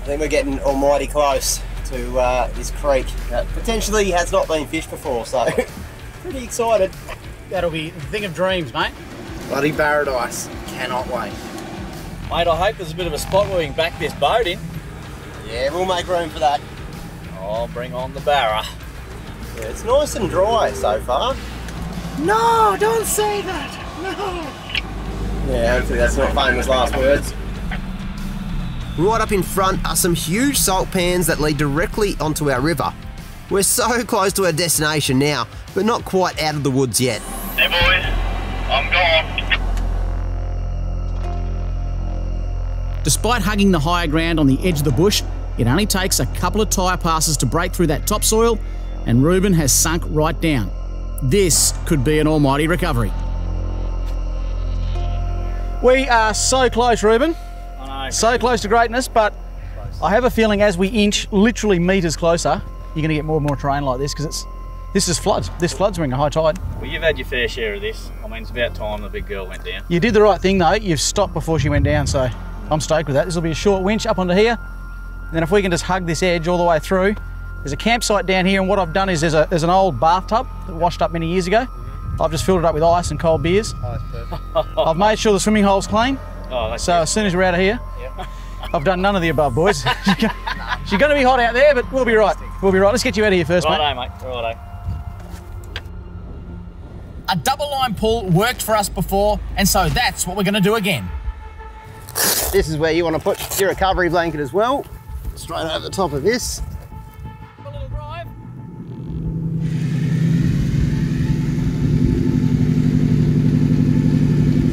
I think we're getting almighty close to uh, this creek that potentially has not been fished before, so pretty excited. That'll be the thing of dreams, mate. Bloody paradise. Cannot wait. Mate, I hope there's a bit of a spot where we can back this boat in. Yeah, we'll make room for that. I'll bring on the barra. Yeah, it's nice and dry so far. No, don't say that. No. Yeah, hopefully that's not famous last words. Right up in front are some huge salt pans that lead directly onto our river. We're so close to our destination now, but not quite out of the woods yet. Hey boys, I'm gone. Despite hugging the higher ground on the edge of the bush, it only takes a couple of tyre passes to break through that topsoil, and Reuben has sunk right down. This could be an almighty recovery. We are so close, Reuben. I know. So close to greatness, but I have a feeling as we inch literally metres closer, you're going to get more and more terrain like this because it's this is floods. This floods during a high tide. Well, you've had your fair share of this. I mean, it's about time the big girl went down. You did the right thing though. You've stopped before she went down, so I'm stoked with that. This will be a short winch up onto here. And then if we can just hug this edge all the way through, there's a campsite down here, and what I've done is there's, a, there's an old bathtub that washed up many years ago. I've just filled it up with ice and cold beers. I've made sure the swimming hole's clean. Oh, that's So as soon as we're out of here, I've done none of the above, boys. She's going to be hot out there, but we'll be right. We'll be right. Let's get you out of here first, mate. Righto, mate. Righto. A double line pull worked for us before, and so that's what we're going to do again. This is where you want to put your recovery blanket as well. Straight over the top of this. A little drive.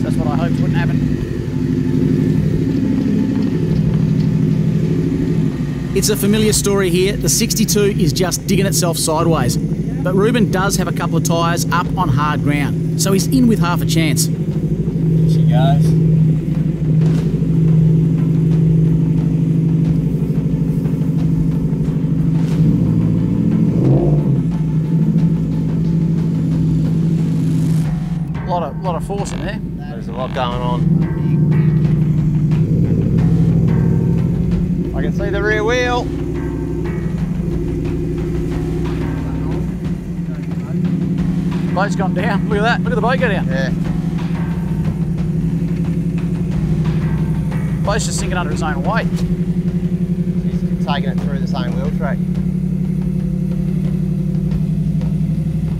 That's what I hoped wouldn't happen. It's a familiar story here. The 62 is just digging itself sideways. But Reuben does have a couple of tyres up on hard ground, so he's in with half a chance. She goes. A lot of, lot of force in there. There's a lot going on. Can see the rear wheel. Boat's gone down. Look at that. Look at the boat go down. Yeah. Boat's just sinking under its own weight. He's taking it through the same wheel track.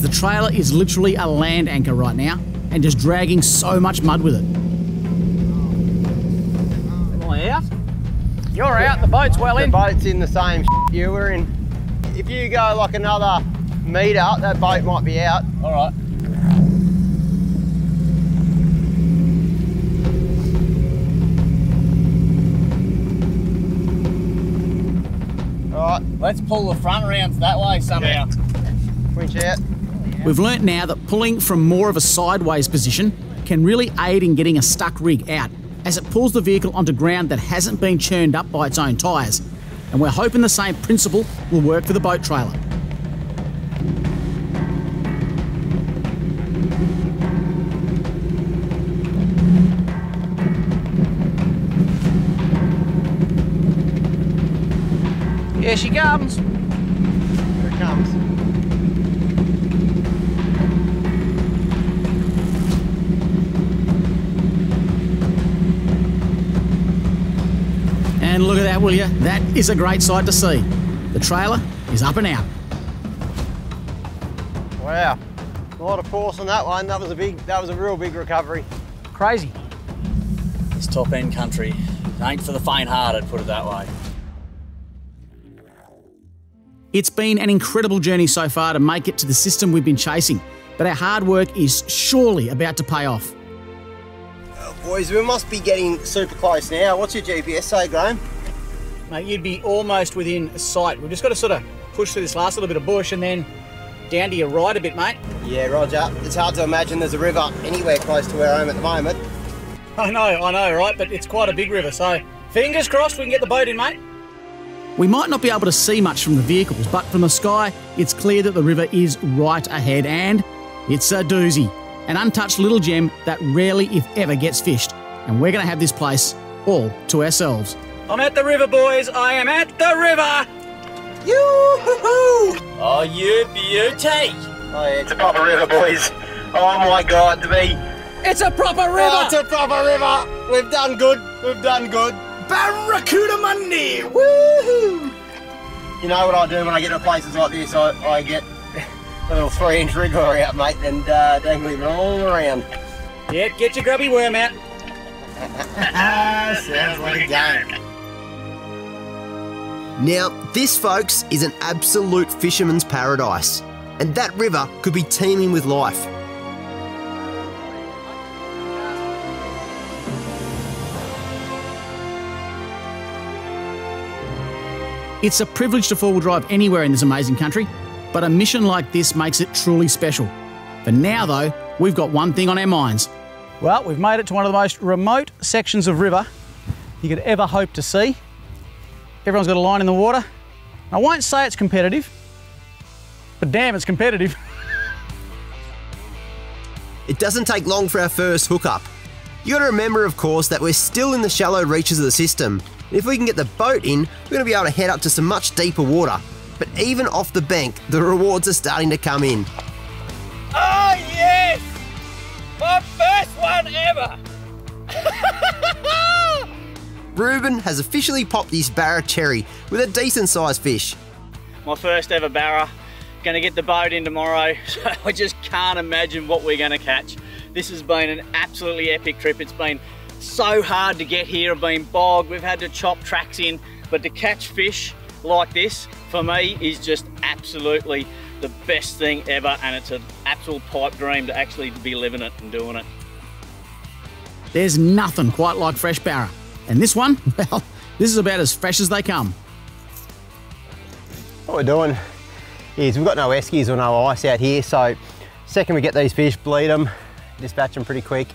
The trailer is literally a land anchor right now and just dragging so much mud with it. Boat's well The in. boat's in the same you were in. If you go like another metre, that boat might be out. All right. All right, Let's pull the front rounds that way somehow. winch out. We've learnt now that pulling from more of a sideways position can really aid in getting a stuck rig out, as it pulls the vehicle onto ground that hasn't been churned up by its own tyres. And we're hoping the same principle will work for the boat trailer. Here she comes. And look at that, will you? That is a great sight to see. The trailer is up and out. Wow. A lot of force on that one. That was a big, that was a real big recovery. Crazy. This top end country ain't for the faint hearted, put it that way. It's been an incredible journey so far to make it to the system we've been chasing, but our hard work is surely about to pay off. Oh, boys, we must be getting super close now. What's your GPS say, eh, Graham? Mate, you'd be almost within sight. We've just got to sort of push through this last little bit of bush and then down to your right a bit, mate. Yeah, Roger. It's hard to imagine there's a river anywhere close to where I am at the moment. I know, I know, right? But it's quite a big river, so fingers crossed we can get the boat in, mate. We might not be able to see much from the vehicles, but from the sky, it's clear that the river is right ahead and it's a doozy. An untouched little gem that rarely, if ever, gets fished. And we're going to have this place all to ourselves. I'm at the river, boys. I am at the river. Yoo-hoo! Oh, you beauty! Oh, yeah, it's a proper river, boys. Oh my god, to be. It's a proper river. Oh, it's a proper river. We've done good. We've done good. Barracuda Monday. Woohoo! You know what I do when I get to places like this? I, I get a little three inch wriggler out, mate, and uh, dangle it all around. Yeah, get your grubby worm out. Sounds like a game. Now, this, folks, is an absolute fisherman's paradise, and that river could be teeming with life. It's a privilege to four wheel drive anywhere in this amazing country, but a mission like this makes it truly special. For now, though, we've got one thing on our minds. Well, we've made it to one of the most remote sections of river you could ever hope to see. Everyone's got a line in the water. I won't say it's competitive, but damn, it's competitive. It doesn't take long for our first hookup. You gotta remember, of course, that we're still in the shallow reaches of the system. If we can get the boat in, we're gonna be able to head up to some much deeper water. But even off the bank, the rewards are starting to come in. Oh yes! My first one ever! Reuben has officially popped his Barra Cherry with a decent sized fish. My first ever barra. Gonna get the boat in tomorrow, so I just can't imagine what we're gonna catch. This has been an absolutely epic trip. It's been so hard to get here. I've been bogged, we've had to chop tracks in, but to catch fish like this, for me, is just absolutely the best thing ever, and it's an absolute pipe dream to actually be living it and doing it. There's nothing quite like fresh barra. And this one, well, this is about as fresh as they come. What we're doing is we've got no eskies or no ice out here, so second we get these fish, bleed them, dispatch them pretty quick,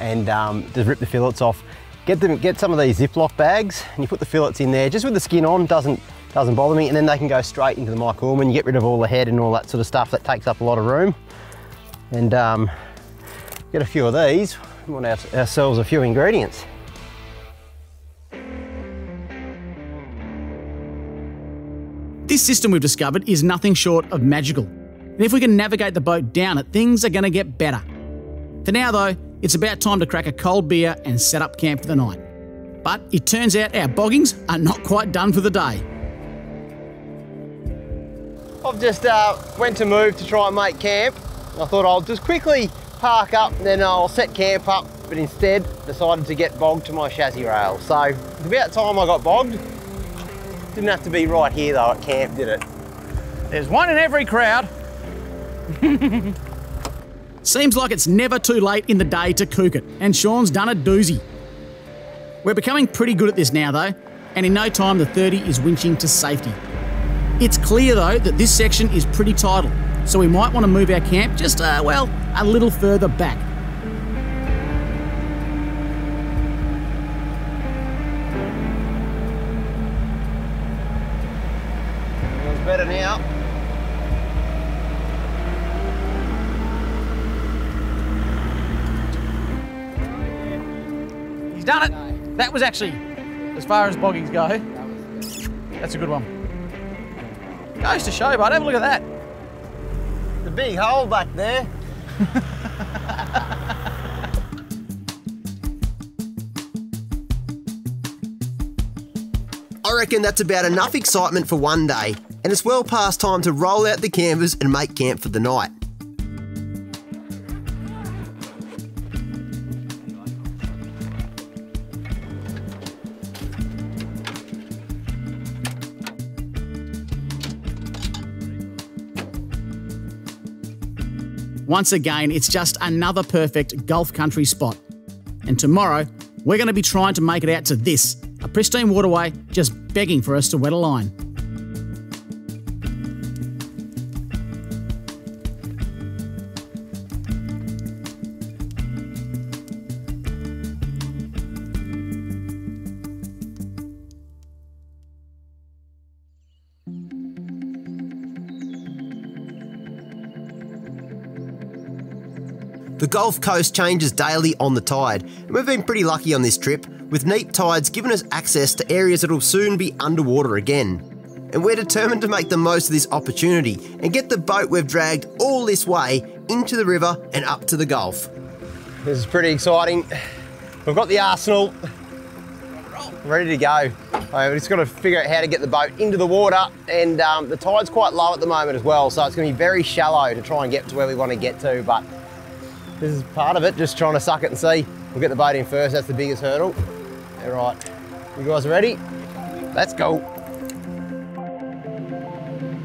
and um, just rip the fillets off. Get them, get some of these Ziploc bags, and you put the fillets in there, just with the skin on, doesn't doesn't bother me, and then they can go straight into the. You get rid of all the head and all that sort of stuff that takes up a lot of room, and um, get a few of these. We want our, ourselves a few ingredients. This system we've discovered is nothing short of magical. And if we can navigate the boat down it, things are going to get better. For now, though, it's about time to crack a cold beer and set up camp for the night. But it turns out our boggings are not quite done for the day. I've just uh, went to move to try and make camp. I thought I'll just quickly park up and then I'll set camp up, but instead decided to get bogged to my chassis rail. So it's about time I got bogged. Didn't have to be right here though at camp, did it? There's one in every crowd. Seems like it's never too late in the day to kook it, and Shaun's done a doozy. We're becoming pretty good at this now, though, and in no time the 30 is winching to safety. It's clear, though, that this section is pretty tidal, so we might want to move our camp just, uh, well, a little further back. Feels better now. He's done it. That was actually, as far as boggings go, that's a good one. Goes to show, bud. Have a look at that. The big hole back there. I reckon that's about enough excitement for one day, and it's well past time to roll out the canvas and make camp for the night. Once again, it's just another perfect Gulf country spot. And tomorrow, we're going to be trying to make it out to this a pristine waterway just begging for us to wet a line. Gulf Coast changes daily on the tide, and we've been pretty lucky on this trip, with neap tides giving us access to areas that will soon be underwater again. And we're determined to make the most of this opportunity and get the boat we've dragged all this way into the river and up to the Gulf. This is pretty exciting. We've got the arsenal ready to go. We've just got to figure out how to get the boat into the water and um, the tide's quite low at the moment as well, so it's going to be very shallow to try and get to where we want to get to, but this is part of it, just trying to suck it and see. We'll get the boat in first, that's the biggest hurdle. All right, you guys ready? Let's go.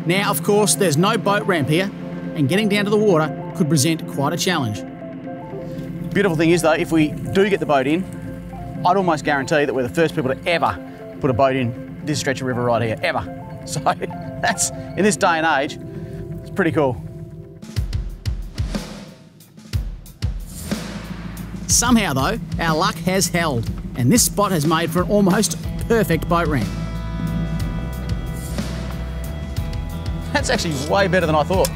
Now, of course, there's no boat ramp here, and getting down to the water could present quite a challenge. Beautiful thing is though, if we do get the boat in, I'd almost guarantee that we're the first people to ever put a boat in this stretch of river right here, ever. So that's, in this day and age, it's pretty cool. Somehow, though, our luck has held, and this spot has made for an almost perfect boat ramp. That's actually way better than I thought.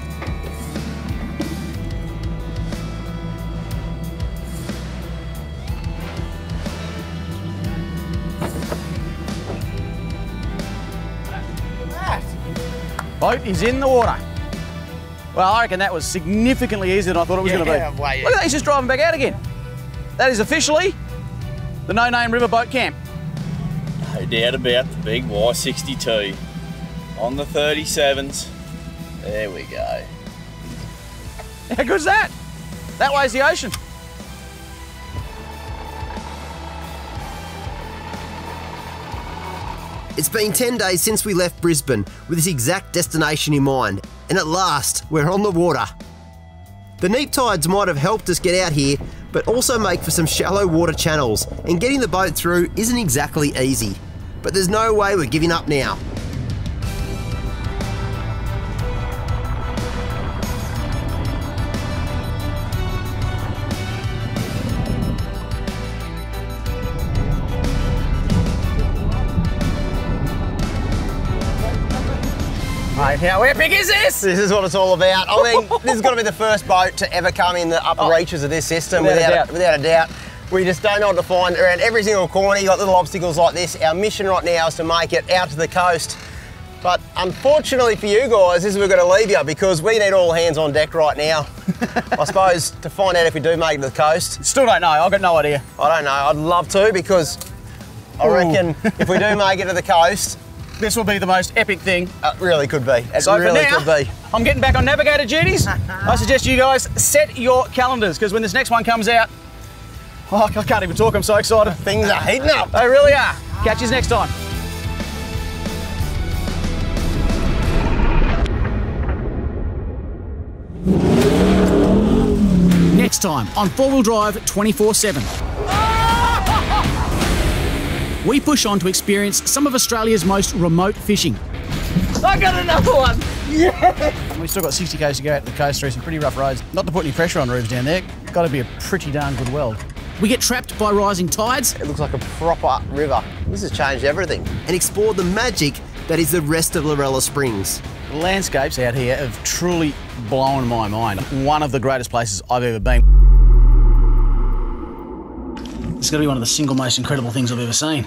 Boat is in the water. Well, I reckon that was significantly easier than I thought it was going to Yeah, be. way Look at that, he's just driving back out again. That is officially the No Name River Boat Camp. No doubt about the big Y62 on the 37s. There we go. How good's that? That way's the ocean. It's been 10 days since we left Brisbane with this exact destination in mind, and at last, we're on the water. The neap tides might have helped us get out here, but also make for some shallow water channels, and getting the boat through isn't exactly easy. But there's no way we're giving up now. How epic is this? This is what it's all about. I mean, this is going to be the first boat to ever come in the upper oh. reaches of this system, Without a without, doubt. without a doubt. We just don't know what to find around every single corner. You got little obstacles like this. Our mission right now is to make it out to the coast. But unfortunately for you guys, this is we're going to leave you because we need all hands on deck right now. I suppose to find out if we do make it to the coast. Still don't know. I've got no idea. I don't know. I'd love to because I Ooh. reckon if we do make it to the coast, This will be the most epic thing. it really could be. It So really for now, could be. I'm getting back on navigator duties. I suggest you guys set your calendars because when this next one comes out, oh, I can't even talk. I'm so excited. Things are heating up. They really are. Catch you next time. Next time on Four Wheel Drive 24 7. We push on to experience some of Australia's most remote fishing. I got another one. Yeah. We've still got 60 k's to go out to the coast through some pretty rough roads. Not to put any pressure on roofs down there. Got to be a pretty darn good weld. We get trapped by rising tides It looks like a proper river. This has changed everything. And explore the magic that is the rest of Lorella Springs. The landscapes out here have truly blown my mind. One of the greatest places I've ever been. It's got to be one of the single most incredible things I've ever seen.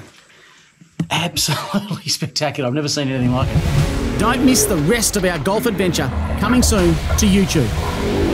Absolutely spectacular. I've never seen anything like it. Don't miss the rest of our Gulf adventure coming soon to YouTube.